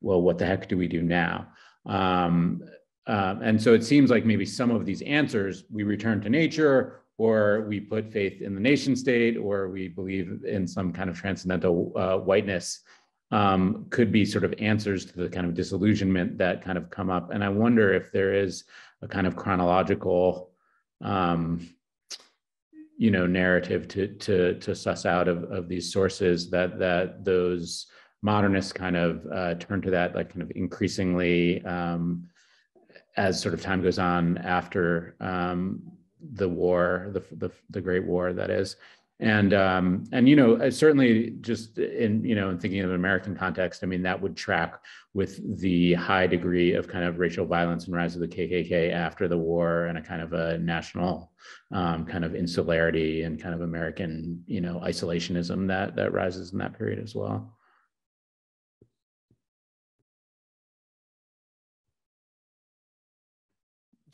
well, what the heck do we do now? Um, um, and so it seems like maybe some of these answers we return to nature or we put faith in the nation state or we believe in some kind of transcendental uh, whiteness um, could be sort of answers to the kind of disillusionment that kind of come up. And i wonder if there is a kind of chronological um, you know narrative to to to suss out of, of these sources that that those modernists kind of uh, turn to that like kind of increasingly um, as sort of time goes on after um, the war the, the the great war that is and um, and you know certainly just in you know in thinking of an American context, I mean that would track with the high degree of kind of racial violence and rise of the KKK after the war, and a kind of a national um, kind of insularity and kind of American you know isolationism that that rises in that period as well.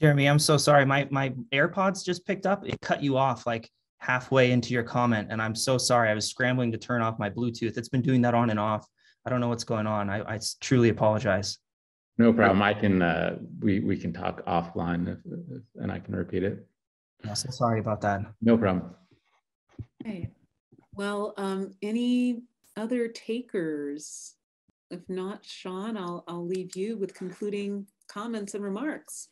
Jeremy, I'm so sorry. My my AirPods just picked up. It cut you off like halfway into your comment. And I'm so sorry. I was scrambling to turn off my Bluetooth. It's been doing that on and off. I don't know what's going on. I, I truly apologize. No problem. I can, uh, we, we can talk offline if, if, and I can repeat it. I'm so sorry about that. No problem. Okay. Well, um, any other takers? If not, Sean, I'll, I'll leave you with concluding comments and remarks.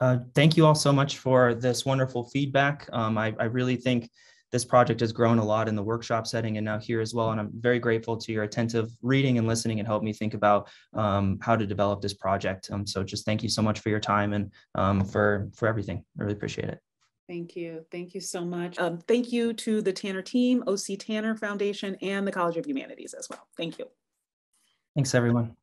Uh, thank you all so much for this wonderful feedback. Um, I, I, really think this project has grown a lot in the workshop setting and now here as well. And I'm very grateful to your attentive reading and listening and help me think about um, how to develop this project. Um, so just thank you so much for your time and um, for, for everything. I really appreciate it. Thank you. Thank you so much. Um, thank you to the Tanner team, OC Tanner Foundation, and the College of Humanities as well. Thank you. Thanks, everyone.